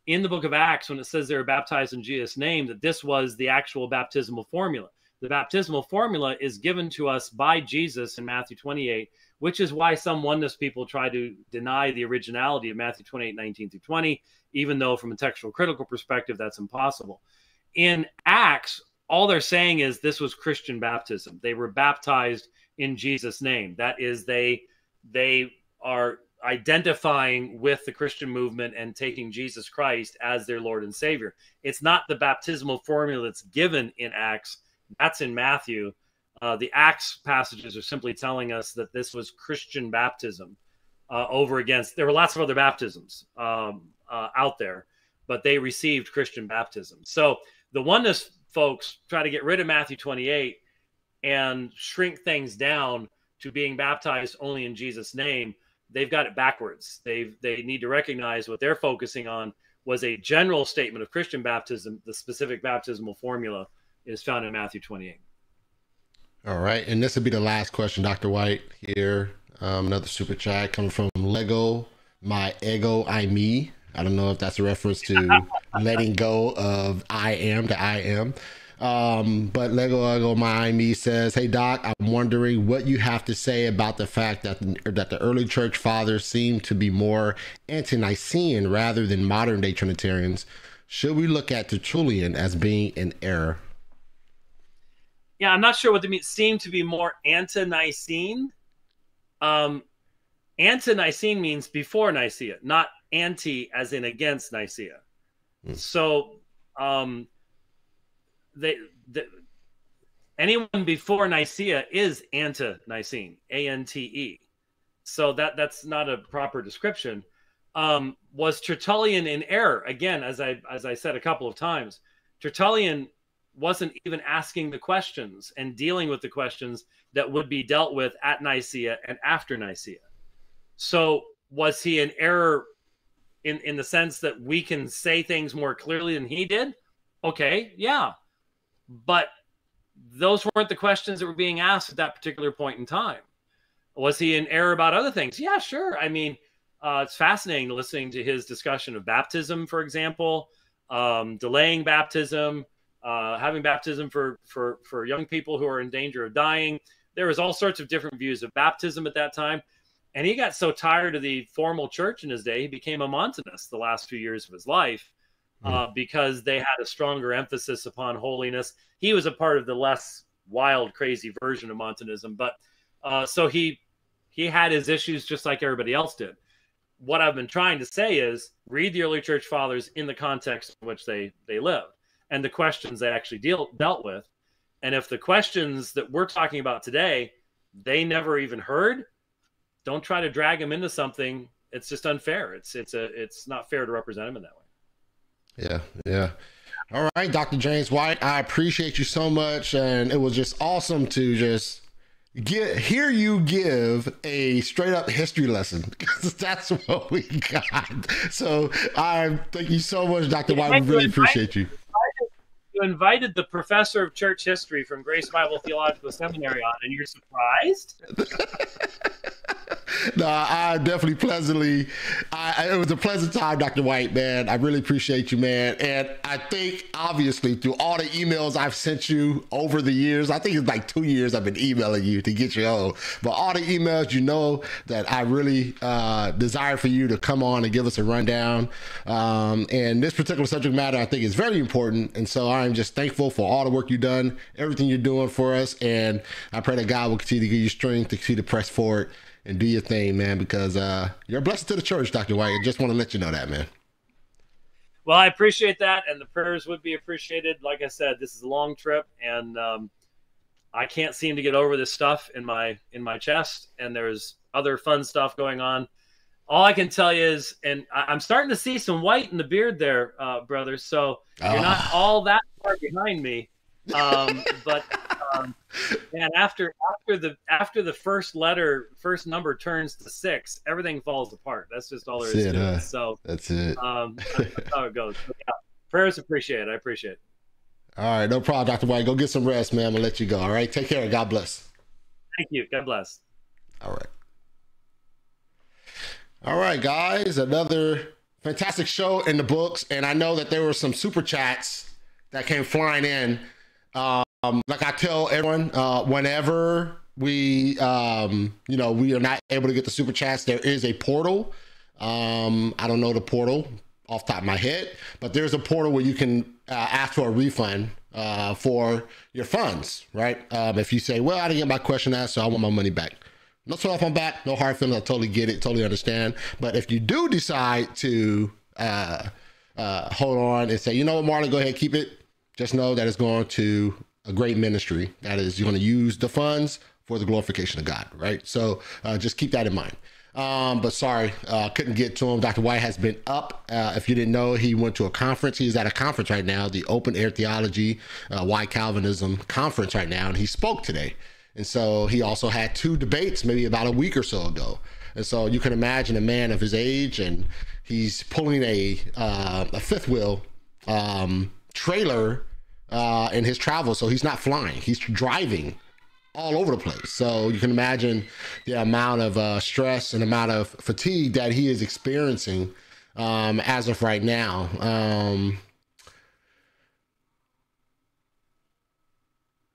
in the book of Acts, when it says they were baptized in Jesus' name, that this was the actual baptismal formula. The baptismal formula is given to us by Jesus in Matthew 28, which is why some oneness people try to deny the originality of Matthew 28, 19 through 20, even though from a textual critical perspective, that's impossible. In Acts, all they're saying is this was Christian baptism. They were baptized in Jesus' name. That is, they they are identifying with the Christian movement and taking Jesus Christ as their Lord and Savior. It's not the baptismal formula that's given in Acts. That's in Matthew. Uh, the Acts passages are simply telling us that this was Christian baptism uh, over against. There were lots of other baptisms um, uh, out there, but they received Christian baptism. So the oneness folks try to get rid of Matthew 28 and shrink things down to being baptized only in Jesus' name, they've got it backwards. They they need to recognize what they're focusing on was a general statement of Christian baptism. The specific baptismal formula is found in Matthew 28. All right, and this will be the last question, Dr. White. Here, um, another super chat coming from Lego. My ego, I me. I don't know if that's a reference to letting go of I am to I am. Um, but Lego Lego Miami says, "Hey Doc, I'm wondering what you have to say about the fact that that the early church fathers seem to be more anti-Nicene rather than modern day Trinitarians. Should we look at Tertullian as being an error?" Yeah, I'm not sure what they mean. Seem to be more anti-Nicene. Um, ante-Nicene means before Nicaea, not anti as in against Nicaea. Mm. So um, they, the, anyone before Nicaea is ante-Nicene, A N T E. So that that's not a proper description. Um, was Tertullian in error? Again, as I as I said a couple of times, Tertullian wasn't even asking the questions and dealing with the questions that would be dealt with at Nicaea and after Nicaea. So was he in error in in the sense that we can say things more clearly than he did? Okay, yeah. But those weren't the questions that were being asked at that particular point in time. Was he in error about other things? Yeah, sure. I mean, uh, it's fascinating listening to his discussion of baptism, for example, um, delaying baptism, uh, having baptism for, for, for young people who are in danger of dying. There was all sorts of different views of baptism at that time. And he got so tired of the formal church in his day, he became a Montanist the last few years of his life. Uh, because they had a stronger emphasis upon holiness. He was a part of the less wild, crazy version of Montanism, but uh, so he he had his issues just like everybody else did. What I've been trying to say is read the early church fathers in the context in which they they lived and the questions they actually deal dealt with. And if the questions that we're talking about today they never even heard, don't try to drag them into something. It's just unfair. It's it's a it's not fair to represent them in that way. Yeah, yeah. All right, Dr. James White, I appreciate you so much, and it was just awesome to just get hear you give a straight up history lesson because that's what we got. So I thank you so much, Dr. White. We really appreciate you. You invited the professor of church history from Grace Bible Theological Seminary on, and you're surprised? no, I definitely pleasantly. I, it was a pleasant time, Dr. White, man. I really appreciate you, man. And I think, obviously, through all the emails I've sent you over the years, I think it's like two years I've been emailing you to get you on. But all the emails, you know that I really uh, desire for you to come on and give us a rundown. Um, and this particular subject matter, I think, is very important. And so I'm just thankful for all the work you've done, everything you're doing for us. And I pray that God will continue to give you strength to continue to press forward and do your thing, man, because uh, you're a blessing to the church, Dr. White. I just want to let you know that, man. Well, I appreciate that, and the prayers would be appreciated. Like I said, this is a long trip, and um, I can't seem to get over this stuff in my in my chest, and there's other fun stuff going on. All I can tell you is, and I, am starting to see some white in the beard there, uh, brothers. So you're not ah. all that far behind me, um, but um, and after after the after the first letter, first number turns to six, everything falls apart. That's just all there is it, to it. So that's it. Um, that's how it goes. yeah, prayers appreciate. I appreciate. it. All right, no problem, Doctor White. Go get some rest, man. I'm gonna let you go. All right, take care. God bless. Thank you. God bless. All right. All right, guys. Another fantastic show in the books, and I know that there were some super chats that came flying in. Um, like I tell everyone, uh, whenever we, um, you know, we are not able to get the super chats, there is a portal. Um, I don't know the portal off top of my head, but there's a portal where you can uh, ask for a refund uh, for your funds, right? Um, if you say, well, I didn't get my question asked, so I want my money back. No sweat off my back, no hard feelings. I totally get it, totally understand. But if you do decide to uh, uh, hold on and say, you know what, Marlon, go ahead, keep it. Just know that it's going to a great ministry that is you're going to use the funds for the glorification of God, right? So uh, just keep that in mind. Um, but sorry, uh, couldn't get to him. Dr. White has been up. Uh, if you didn't know, he went to a conference. He's at a conference right now, the Open Air Theology, uh, Why Calvinism conference right now, and he spoke today. And so he also had two debates maybe about a week or so ago. And so you can imagine a man of his age, and he's pulling a uh, a fifth wheel um, trailer uh, in his travel. So he's not flying, he's driving all over the place. So you can imagine the amount of uh, stress and amount of fatigue that he is experiencing um, as of right now. Um,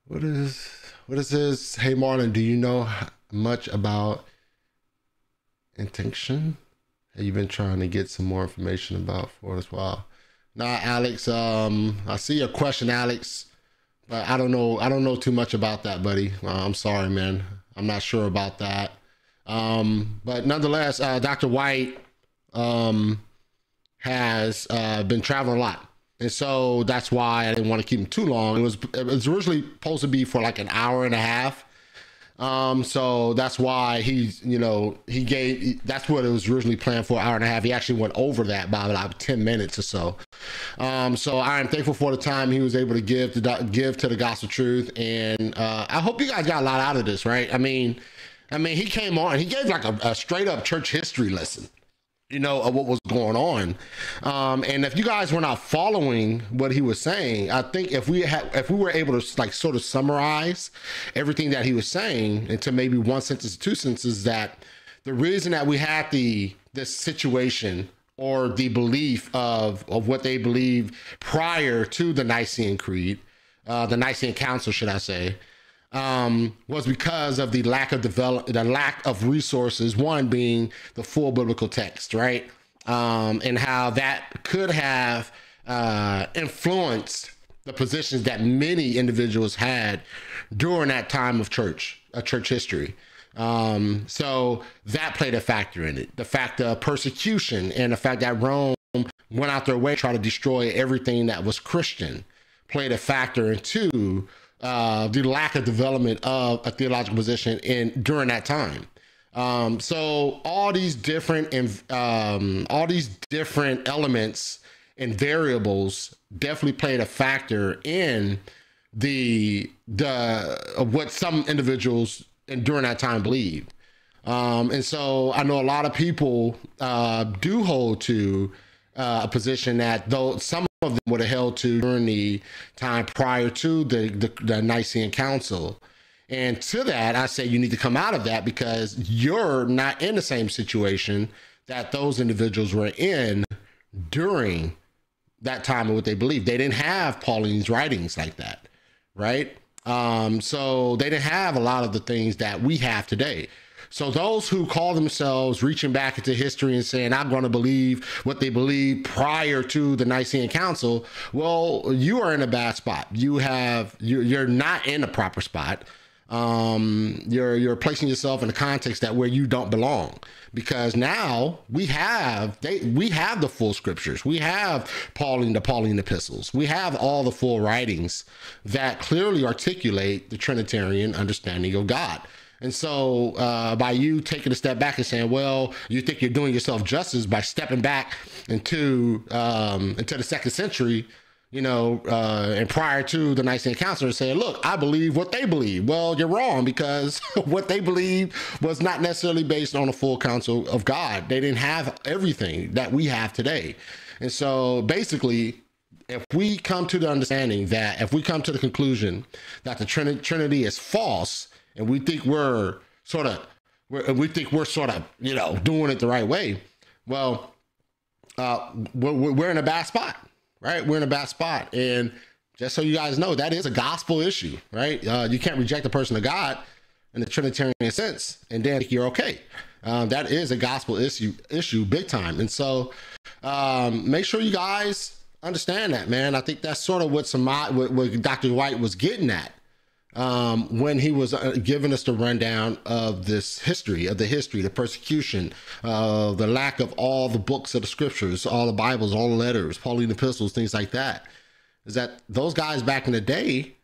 what is what is this? Hey Marlon, do you know much about intention? Have you been trying to get some more information about for as well? Nah, Alex. Um, I see your question, Alex, but I don't know. I don't know too much about that, buddy. Uh, I'm sorry, man. I'm not sure about that. Um, but nonetheless, uh, Dr. White um, has uh, been traveling a lot, and so that's why I didn't want to keep him too long. It was it was originally supposed to be for like an hour and a half um, so that's why he's, you know, he gave, that's what it was originally planned for, an hour and a half. He actually went over that by about 10 minutes or so. Um, so I am thankful for the time he was able to give to give to the gospel truth. And, uh, I hope you guys got a lot out of this, right? I mean, I mean, he came on, he gave like a, a straight up church history lesson you know, of what was going on. Um, and if you guys were not following what he was saying, I think if we had, if we were able to like sort of summarize everything that he was saying into maybe one sentence, two sentences, that the reason that we had the this situation or the belief of of what they believe prior to the Nicene Creed, uh, the Nicene Council, should I say, um, was because of the lack of develop, the lack of resources. One being the full biblical text, right? Um, and how that could have uh, influenced the positions that many individuals had during that time of church, a uh, church history. Um, so that played a factor in it. The fact of persecution and the fact that Rome went out their way to try to destroy everything that was Christian played a factor into uh, the lack of development of a theological position in during that time. Um, so all these different um, all these different elements and variables definitely played a factor in the the what some individuals and during that time believed. Um, and so I know a lot of people uh, do hold to uh, a position that though some of them would have held to during the time prior to the, the, the Nicene Council. And to that, I say you need to come out of that because you're not in the same situation that those individuals were in during that time of what they believed. They didn't have Pauline's writings like that, right? Um, so they didn't have a lot of the things that we have today. So those who call themselves reaching back into history and saying, I'm going to believe what they believed prior to the Nicene Council, well, you are in a bad spot. You have, you're not in a proper spot um, you're you're placing yourself in a context that where you don't belong because now we have they we have the full scriptures we have Pauline the Pauline epistles we have all the full writings that clearly articulate the Trinitarian understanding of God. And so, uh, by you taking a step back and saying, "Well, you think you're doing yourself justice by stepping back into um, into the second century," you know, uh, and prior to the Nicene Council saying, look, I believe what they believe. Well, you're wrong because what they believe was not necessarily based on a full counsel of God. They didn't have everything that we have today. And so basically, if we come to the understanding that if we come to the conclusion that the Trinity is false and we think we're sort of, we think we're sort of, you know, doing it the right way, well, uh, we're, we're in a bad spot right? We're in a bad spot. And just so you guys know, that is a gospel issue, right? Uh, you can't reject the person of God in the Trinitarian sense and then you're okay. Um, that is a gospel issue, issue big time. And so um, make sure you guys understand that, man. I think that's sort of what some what, what Dr. White was getting at um, when he was uh, giving us the rundown of this history, of the history, the persecution, uh, the lack of all the books of the scriptures, all the Bibles, all the letters, Pauline epistles, things like that, is that those guys back in the day,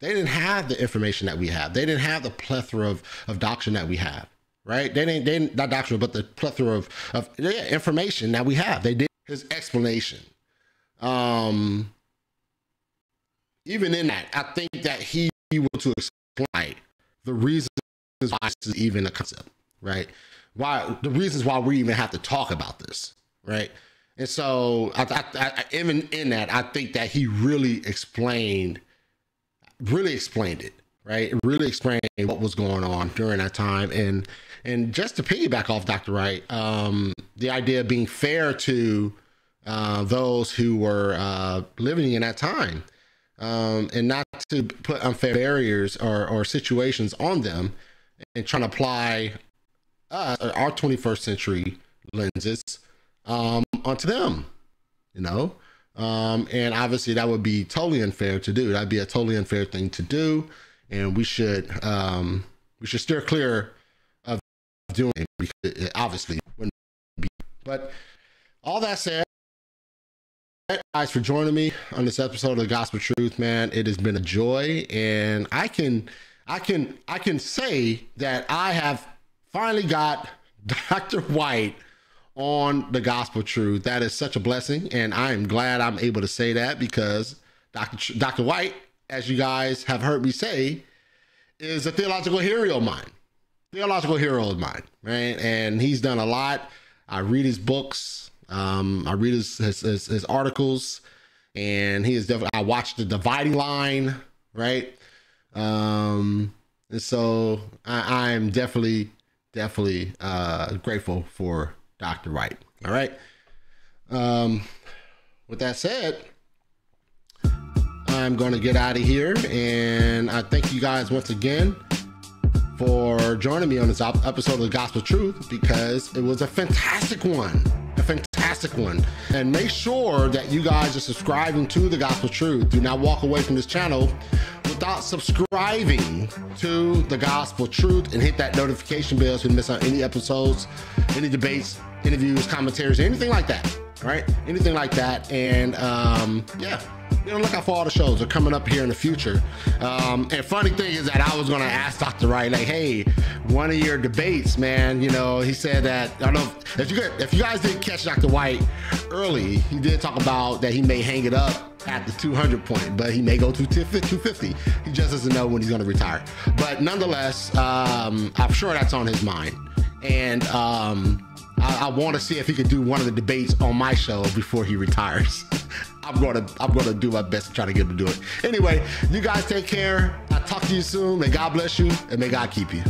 they didn't have the information that we have. They didn't have the plethora of, of doctrine that we have, right? They didn't, they didn't, not doctrine, but the plethora of, of yeah, information that we have. They did his explanation. Um, even in that, I think that he able to explain the reasons why this is even a concept, right? Why the reasons why we even have to talk about this, right? And so, I, I, I, even in that, I think that he really explained, really explained it, right? Really explained what was going on during that time, and and just to piggyback off Dr. White, um, the idea of being fair to uh, those who were uh, living in that time um, and not to put unfair barriers or, or situations on them and trying to apply uh, our 21st century lenses um, onto them, you know? Um, and obviously that would be totally unfair to do. That'd be a totally unfair thing to do. And we should, um, we should steer clear of doing it because it obviously wouldn't be. But all that said, guys for joining me on this episode of the Gospel Truth, man. It has been a joy, and I can, I can, I can say that I have finally got Dr. White on the Gospel Truth. That is such a blessing, and I am glad I'm able to say that because Dr. Dr. White, as you guys have heard me say, is a theological hero of mine. Theological hero of mine, right? And he's done a lot. I read his books. Um, I read his, his, his, his articles, and he is definitely. I watched the Dividing Line, right? Um, and so I, I'm definitely, definitely uh, grateful for Dr. White. All right. Um, with that said, I'm going to get out of here, and I thank you guys once again for joining me on this episode of the Gospel Truth because it was a fantastic one. Fantastic one. And make sure that you guys are subscribing to the Gospel Truth. Do not walk away from this channel without subscribing to the Gospel Truth and hit that notification bell so you miss out any episodes, any debates, interviews, commentaries, anything like that. Right? Anything like that. And um, yeah you know, look out for all the shows that are coming up here in the future. Um, and funny thing is that I was going to ask Dr. White, like, hey, one of your debates, man, you know, he said that, I don't know if, if you, if you guys didn't catch Dr. White early, he did talk about that he may hang it up at the 200 point, but he may go to 250. He just doesn't know when he's going to retire. But nonetheless, um, I'm sure that's on his mind. And um, I, I want to see if he could do one of the debates on my show before he retires. I'm gonna I'm gonna do my best to try to get him to do it. Anyway, you guys take care. I'll talk to you soon. May God bless you and may God keep you.